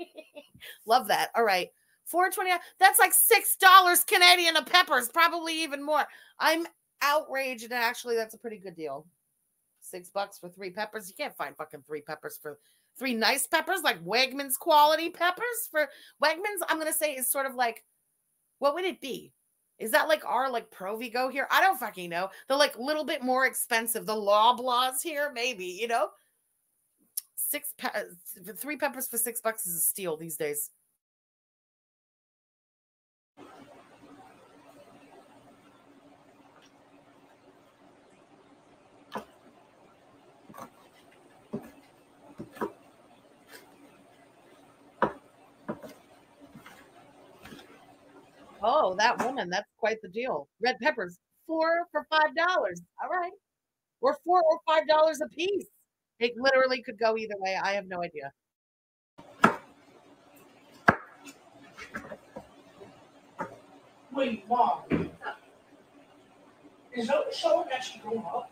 *laughs* Love that. All right. 429. That's like six dollars Canadian a peppers, probably even more. I'm outraged, and actually, that's a pretty good deal six bucks for three peppers. You can't find fucking three peppers for three nice peppers, like Wegmans quality peppers for Wegmans. I'm gonna say is sort of like, what would it be? Is that like our like Provigo here? I don't fucking know. They're like a little bit more expensive. The Loblaws here, maybe you know. Six pe- three peppers for six bucks is a steal these days. Oh, that woman, that's quite the deal. Red peppers, four for five dollars. All right. Or four or five dollars a piece. It literally could go either way. I have no idea. Wait, mom. Is that someone actually grown up?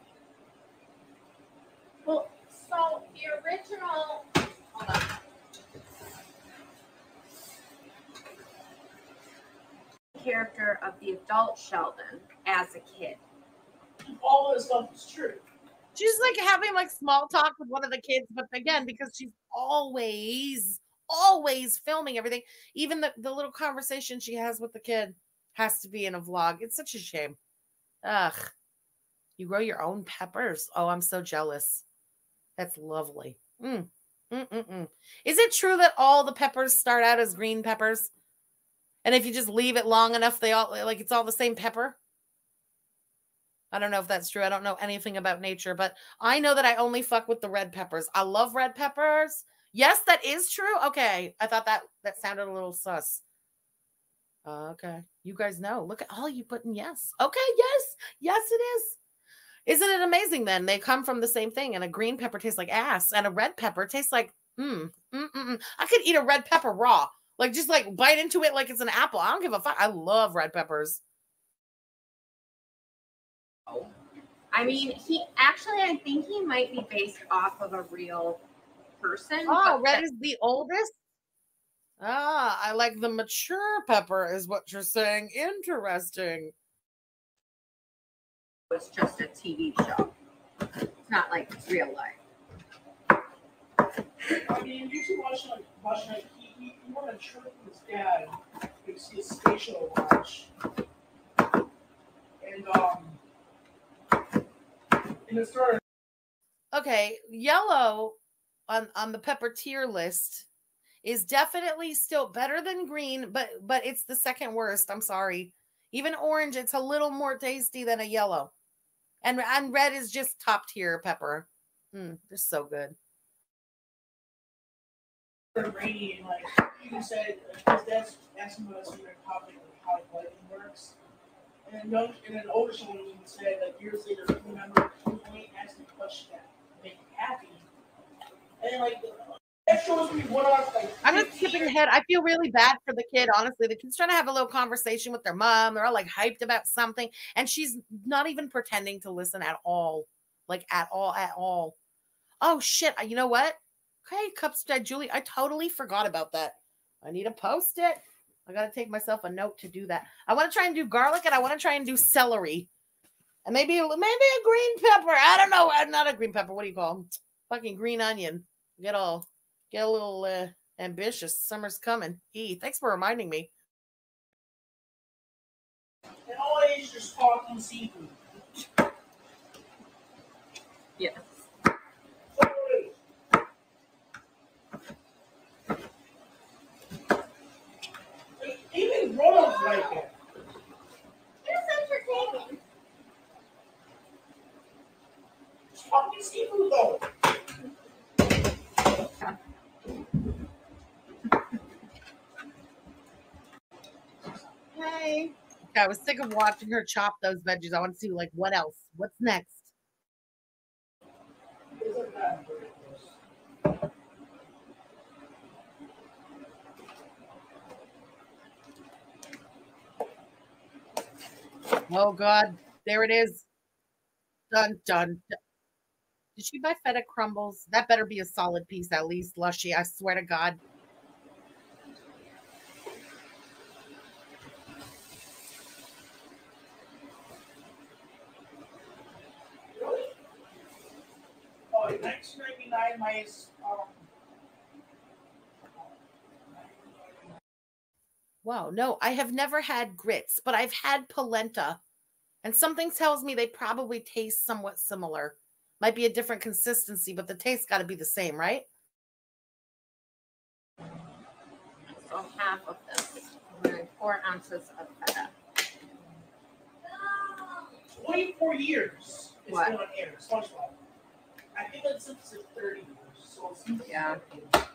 Well, so the original. Hold on. Character of the adult Sheldon as a kid. All this stuff is true. She's like having like small talk with one of the kids, but again, because she's always, always filming everything, even the, the little conversation she has with the kid has to be in a vlog. It's such a shame. Ugh. You grow your own peppers. Oh, I'm so jealous. That's lovely. Mm. Mm-mm-mm. Is it true that all the peppers start out as green peppers? And if you just leave it long enough, they all like it's all the same pepper? I don't know if that's true. I don't know anything about nature, but I know that I only fuck with the red peppers. I love red peppers. Yes, that is true. Okay. I thought that that sounded a little sus. Okay. You guys know. Look at all you putting yes. Okay, yes. Yes, it is. Isn't it amazing then? They come from the same thing, and a green pepper tastes like ass, and a red pepper tastes like hmm. Mm-mm-mm. I could eat a red pepper raw, like just like bite into it like it's an apple. I don't give a fuck. I love red peppers. I mean, he actually, I think he might be based off of a real person. Oh, red is the oldest. Ah, I like the mature pepper, is what you're saying. Interesting. was just a TV show. It's not like real life. I mean, you should watch like watch like he he, he on a trip with his dad to see a spatial launch, and um, and it started Okay, yellow on on the pepper tier list is definitely still better than green, but but it's the second worst. I'm sorry. Even orange, it's a little more tasty than a yellow. And and red is just top tier pepper. Mm, they're so good. And like he said his dad's asking about some topic of how lighting works. And then young and then older someone even said like years later, he remember he only asked the question that make him happy. And that shows me what was like. I'm just 15 skipping ahead. I feel really bad for the kid, honestly. The kid's trying to have a little conversation with their mom. They're all like hyped about something, and she's not even pretending to listen at all. Like at all, at all. Oh shit. You know what? Okay, cups dead Julie. I totally forgot about that. I need to post it. I gotta take myself a note to do that. I want to try and do garlic and I want to try and do celery. And maybe maybe a green pepper. I don't know. Not a green pepper. What do you call them? Fucking green onion. Get all get a little uh, ambitious. Summer's coming. E, thanks for reminding me. And always just talking seafood. Yes. Sorry. Even grown-ups. It's entertaining. Just talking seafood though. Hey. I was sick of watching her chop those veggies. I want to see like what else. What's next? Isn't that great? Oh God, there it is. Dun dun. dun. Did she buy feta crumbles? That better be a solid piece at least, Lushy. I swear to God. Oh, 1999, my um. Wow, no, I have never had grits, but I've had polenta. And something tells me they probably taste somewhat similar. Might be a different consistency, but the taste got to be the same, right? So half of this. I'm doing four ounces of feta. 24 years it's What? been on air, SpongeBob. I think that's since like 30 years. So it's Yeah. So SpongeBob is not for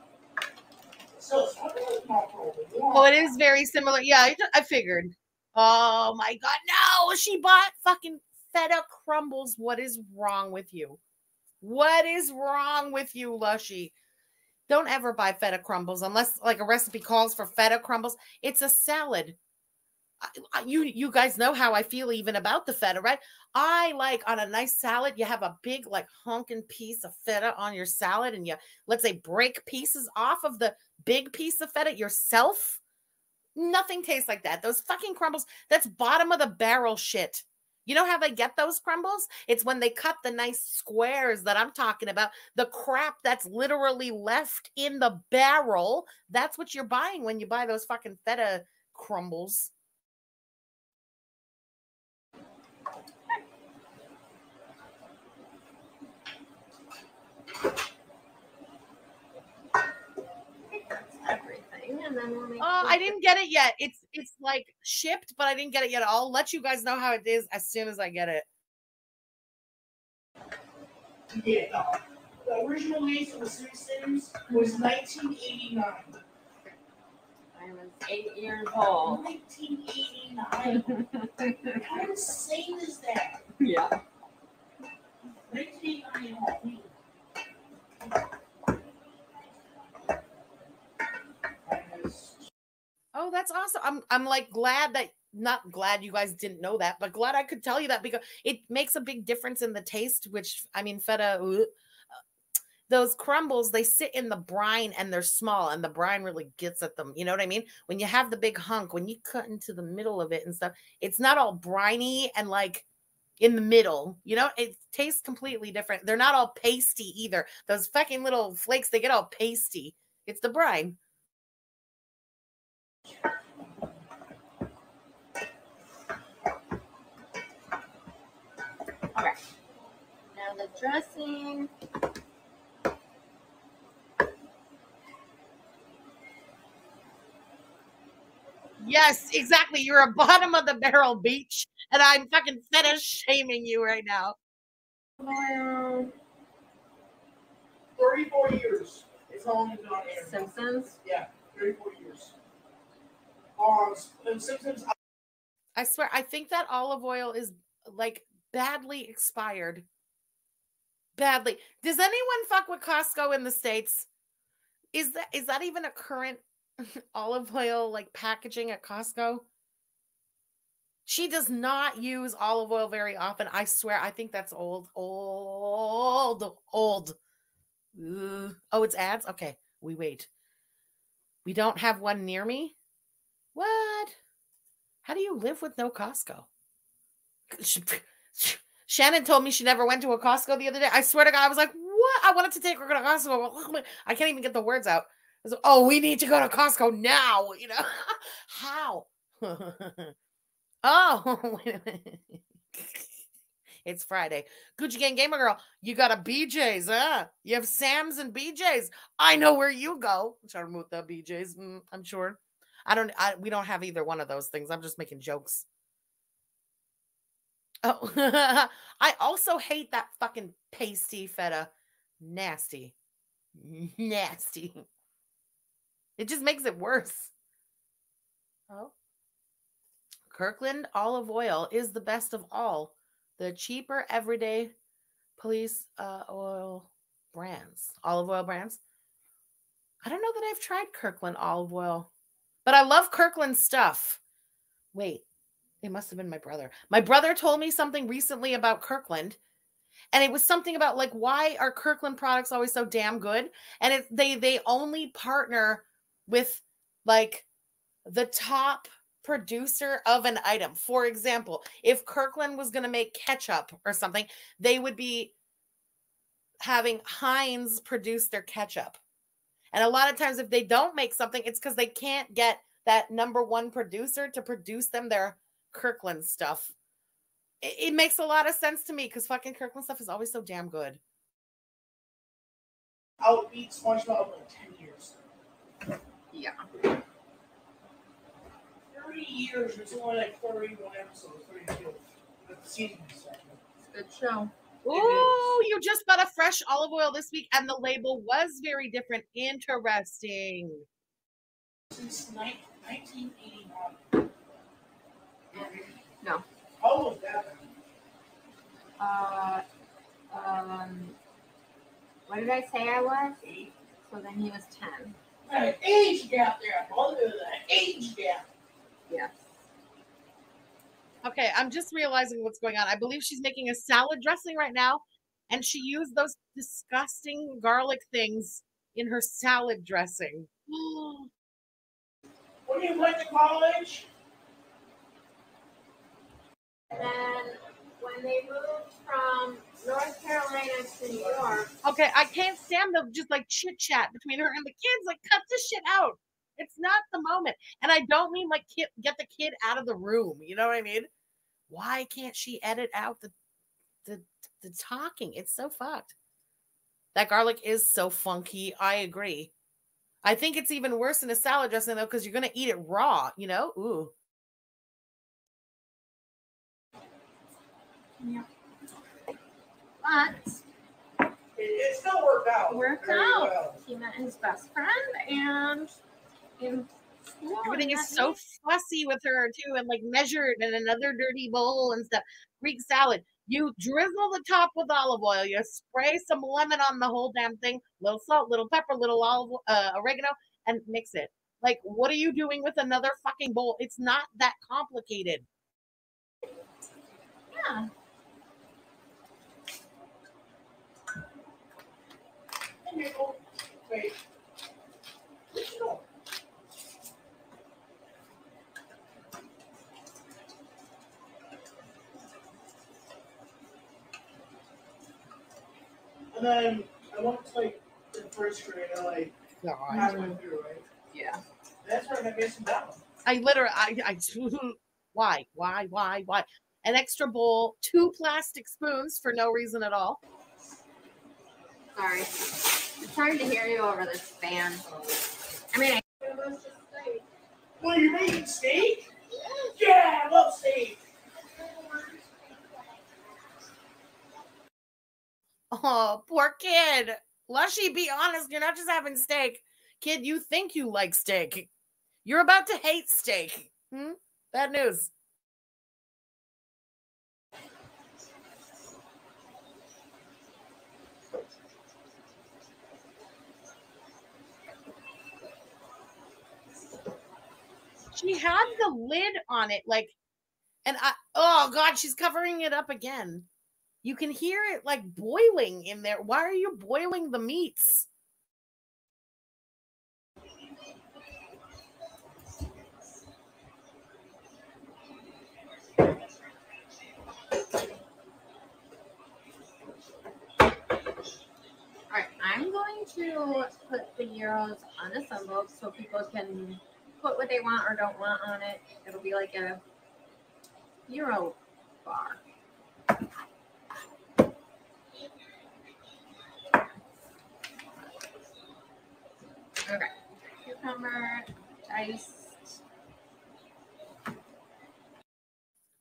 a long Oh, it is very similar. Yeah, I, figured. Oh my God, no! She bought fucking feta crumbles. What is wrong with you? What is wrong with you, Lushy? Don't ever buy feta crumbles unless like a recipe calls for feta crumbles. It's a salad. You you guys know how I feel even about the feta, right? I like on a nice salad, you have a big like honking piece of feta on your salad, and you let's say break pieces off of the big piece of feta yourself. Nothing tastes like that. Those fucking crumbles, that's bottom of the barrel shit. You know how they get those crumbles? It's when they cut the nice squares that I'm talking about. The crap that's literally left in the barrel. That's what you're buying when you buy those fucking feta crumbles. And then we'll make. Oh, the- I didn't get it yet. It's it's like shipped, but I didn't get it yet. I'll let you guys know how it is as soon as I get it. Yeah, uh, the original release of the Simpsons was 1989. I was eight years old. 1989. How insane is that? *laughs* yeah. 1989. Oh, that's awesome. I'm I'm like glad that not glad you guys didn't know that, but glad I could tell you that because it makes a big difference in the taste, which I mean feta uh, those crumbles they sit in the brine and they're small and the brine really gets at them. You know what I mean? When you have the big hunk, when you cut into the middle of it and stuff, it's not all briny and like in the middle. You know, it tastes completely different. They're not all pasty either. Those fucking little flakes, they get all pasty. It's the brine. Now the dressing. Yes, exactly. You're a bottom of the barrel beach, and I'm fucking fetish shaming you right now. Oil, 34 years. It's how long it's been on air. Simpsons. Yeah, 34 years. Simpsons. I swear, I think that olive oil is like badly expired. Badly. Does anyone fuck with Costco in the States? Is that is that even a current *laughs* olive oil like packaging at Costco? She does not use olive oil very often. I swear, I think that's old, old, old. Ugh. Oh, it's ads? Okay, we wait. We don't have one near me? What? How do you live with no Costco? *laughs* Shannon told me she never went to a Costco the other day. I swear to God, I was like, what? I wanted to take her to Costco. *laughs* I can't even get the words out. Like, oh, we need to go to Costco now. You know, *laughs* how? oh, wait a minute. It's Friday. Gucci Gang Gamer Girl, you got a BJ's, huh? You have Sam's and BJ's. I know where you go. I'm to remove the BJ's. Mm, I'm sure. I don't. I, we don't have either one of those things. I'm just making jokes. Oh, *laughs* I also hate that fucking pasty feta. Nasty, *laughs* nasty. It just makes it worse. Oh, Kirkland olive oil is the best of all the cheaper everyday police uh, oil brands, olive oil brands. I don't know that I've tried Kirkland olive oil, but I love Kirkland stuff. Wait, it must have been my brother. My brother told me something recently about Kirkland, and it was something about like why are Kirkland products always so damn good? And it, they they only partner with like the top producer of an item. For example, if Kirkland was going to make ketchup or something, they would be having Heinz produce their ketchup. And a lot of times, if they don't make something, it's because they can't get that number one producer to produce them their Kirkland stuff. It, it makes a lot of sense to me because fucking Kirkland stuff is always so damn good. outbeat SpongeBob in 10 years. Yeah. 30 years, it's only like 31 episodes, 32. The season is. It's a good show. Ooh, you just bought a fresh olive oil this week, and the label was very different. Interesting. Since ni- 1989. No. How old was that? Uh, um, what did I say I was? Eight. So then he was 10. An age gap there, mother. An age gap. Yes. Okay, I'm just realizing what's going on. I believe she's making a salad dressing right now, and she used those disgusting garlic things in her salad dressing. *gasps* When you went to college, And then when they moved from North Carolina to New York, Okay, I can't stand the just like chit chat between her and the kids. Like, cut this shit out. It's not the moment. And I don't mean like kid, get the kid out of the room. You know what I mean? Why can't she edit out the the the talking? It's so fucked. That garlic is so funky. I agree. I think it's even worse than a salad dressing though, because you're gonna eat it raw. You know? Ooh. Yeah. but it, it still worked out. Worked out. well. he met his best friend and in school. Everything is so fussy with her too, and like measured in another dirty bowl and stuff. Greek salad. You drizzle the top with olive oil. You spray some lemon on the whole damn thing. Little salt, little pepper, little olive uh, oregano, and mix it. Like, what are you doing with another fucking bowl? It's not that complicated. Yeah. Wait. And then I went to like the first grade and like no, I halfway through, right? Yeah. That's where I got missing that one. I literally, I, I, *laughs* why, why, why, why? An extra bowl, two plastic spoons for no reason at all. Sorry. It's hard to hear you over this fan. I mean, I Well, you're making steak? Yeah, I love steak. Oh, poor kid. Lushy, be honest. You're not just having steak. Kid, you think you like steak. You're about to hate steak. Hmm? Bad news. She had the lid on it, like, and I, oh God, she's covering it up again. You can hear it like boiling in there. Why are you boiling the meats? All right, I'm going to put the euros unassembled so people can put what they want or don't want on it. It'll be like a euro bar. Okay, cucumber, diced.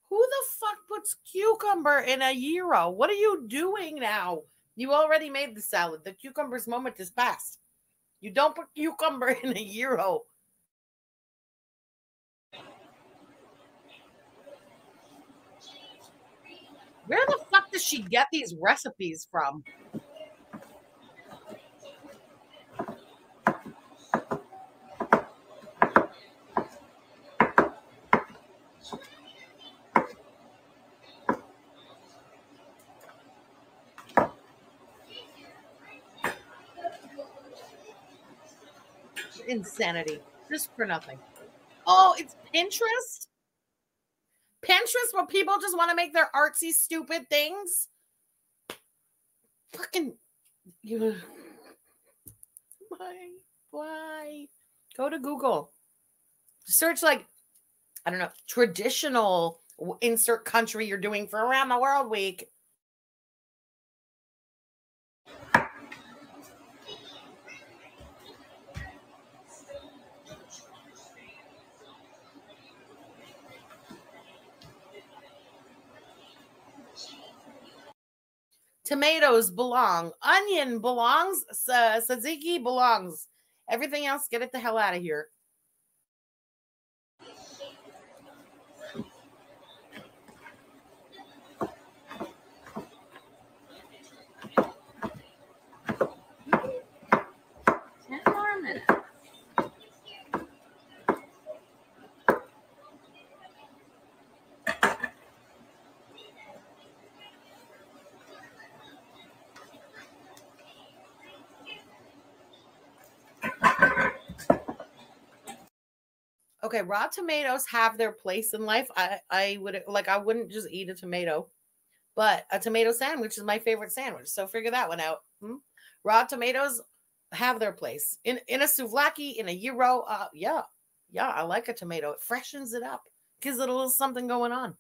Who the fuck puts cucumber in a gyro? What are you doing now? You already made the salad. The cucumber's moment is past. You don't put cucumber *laughs* in a gyro. Where the fuck does she get these recipes from? Insanity. Just for nothing. Oh, it's Pinterest? Pinterest where people just want to make their artsy, stupid things? Fucking. You. Why? Why? Go to Google. Search, like, I don't know, traditional insert country you're doing for around the world week. Tomatoes belong. Onion belongs. Sa- tzatziki belongs. Everything else, get it the hell out of here. Okay, raw tomatoes have their place in life. I I would like I wouldn't just eat a tomato, but a tomato sandwich is my favorite sandwich. So figure that one out. Hmm? Raw tomatoes have their place in in a souvlaki, in a gyro. Uh, yeah, yeah, I like a tomato. It freshens it up, gives it a little something going on.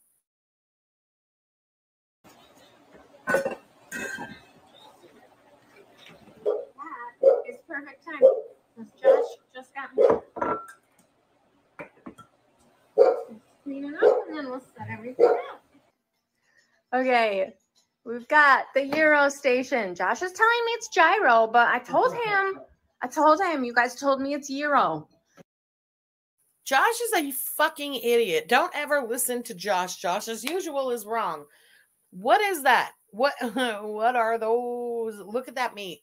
That is perfect time. Josh just got clean it up and then we'll set everything out. Okay, we've got the Euro station. Josh is telling me it's gyro, but I told him, I told him, you guys told me it's Euro. Josh is a fucking idiot. Don't ever listen to Josh. Josh, as usual, is wrong. What is that? What *laughs* what are those? Look at that meat.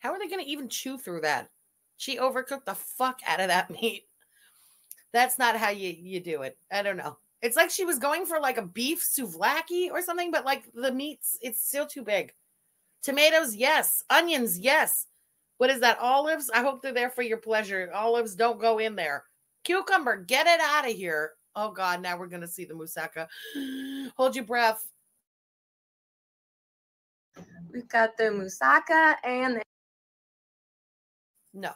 How are they going to even chew through that? She overcooked the fuck out of that *laughs* meat. That's not how you you do it. I don't know. It's like she was going for like a beef souvlaki or something, but like the meat's it's still too big. Tomatoes, yes. Onions, yes. What is that? Olives? I hope they're there for your pleasure. Olives don't go in there. Cucumber, get it out of here. Oh God, now we're gonna see the moussaka. *gasps* Hold your breath. We've got the moussaka and the No.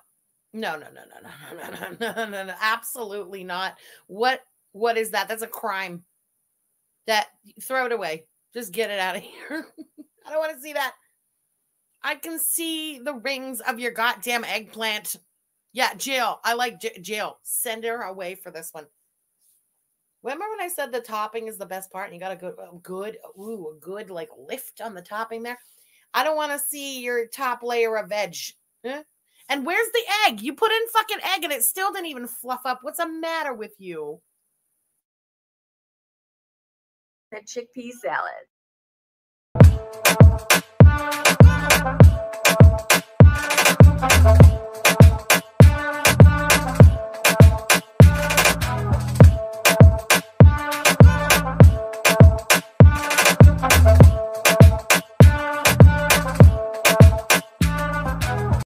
No, no, no, no, *laughs* no, no, no, no, no, no, absolutely not. What what is that? That's a crime. That throw it away. Just get it out of *laughs* here. I don't want to see that. I can see the rings of your goddamn eggplant. Yeah, Jill. I like J- Jill. Send her away for this one. Remember when I said the topping is the best part and you got a good, good, ooh, a good like lift on the topping there? I don't want to see your top layer of veg. And where's the egg? You put in fucking egg and it still didn't even fluff up. What's the matter with you? the chickpea salad.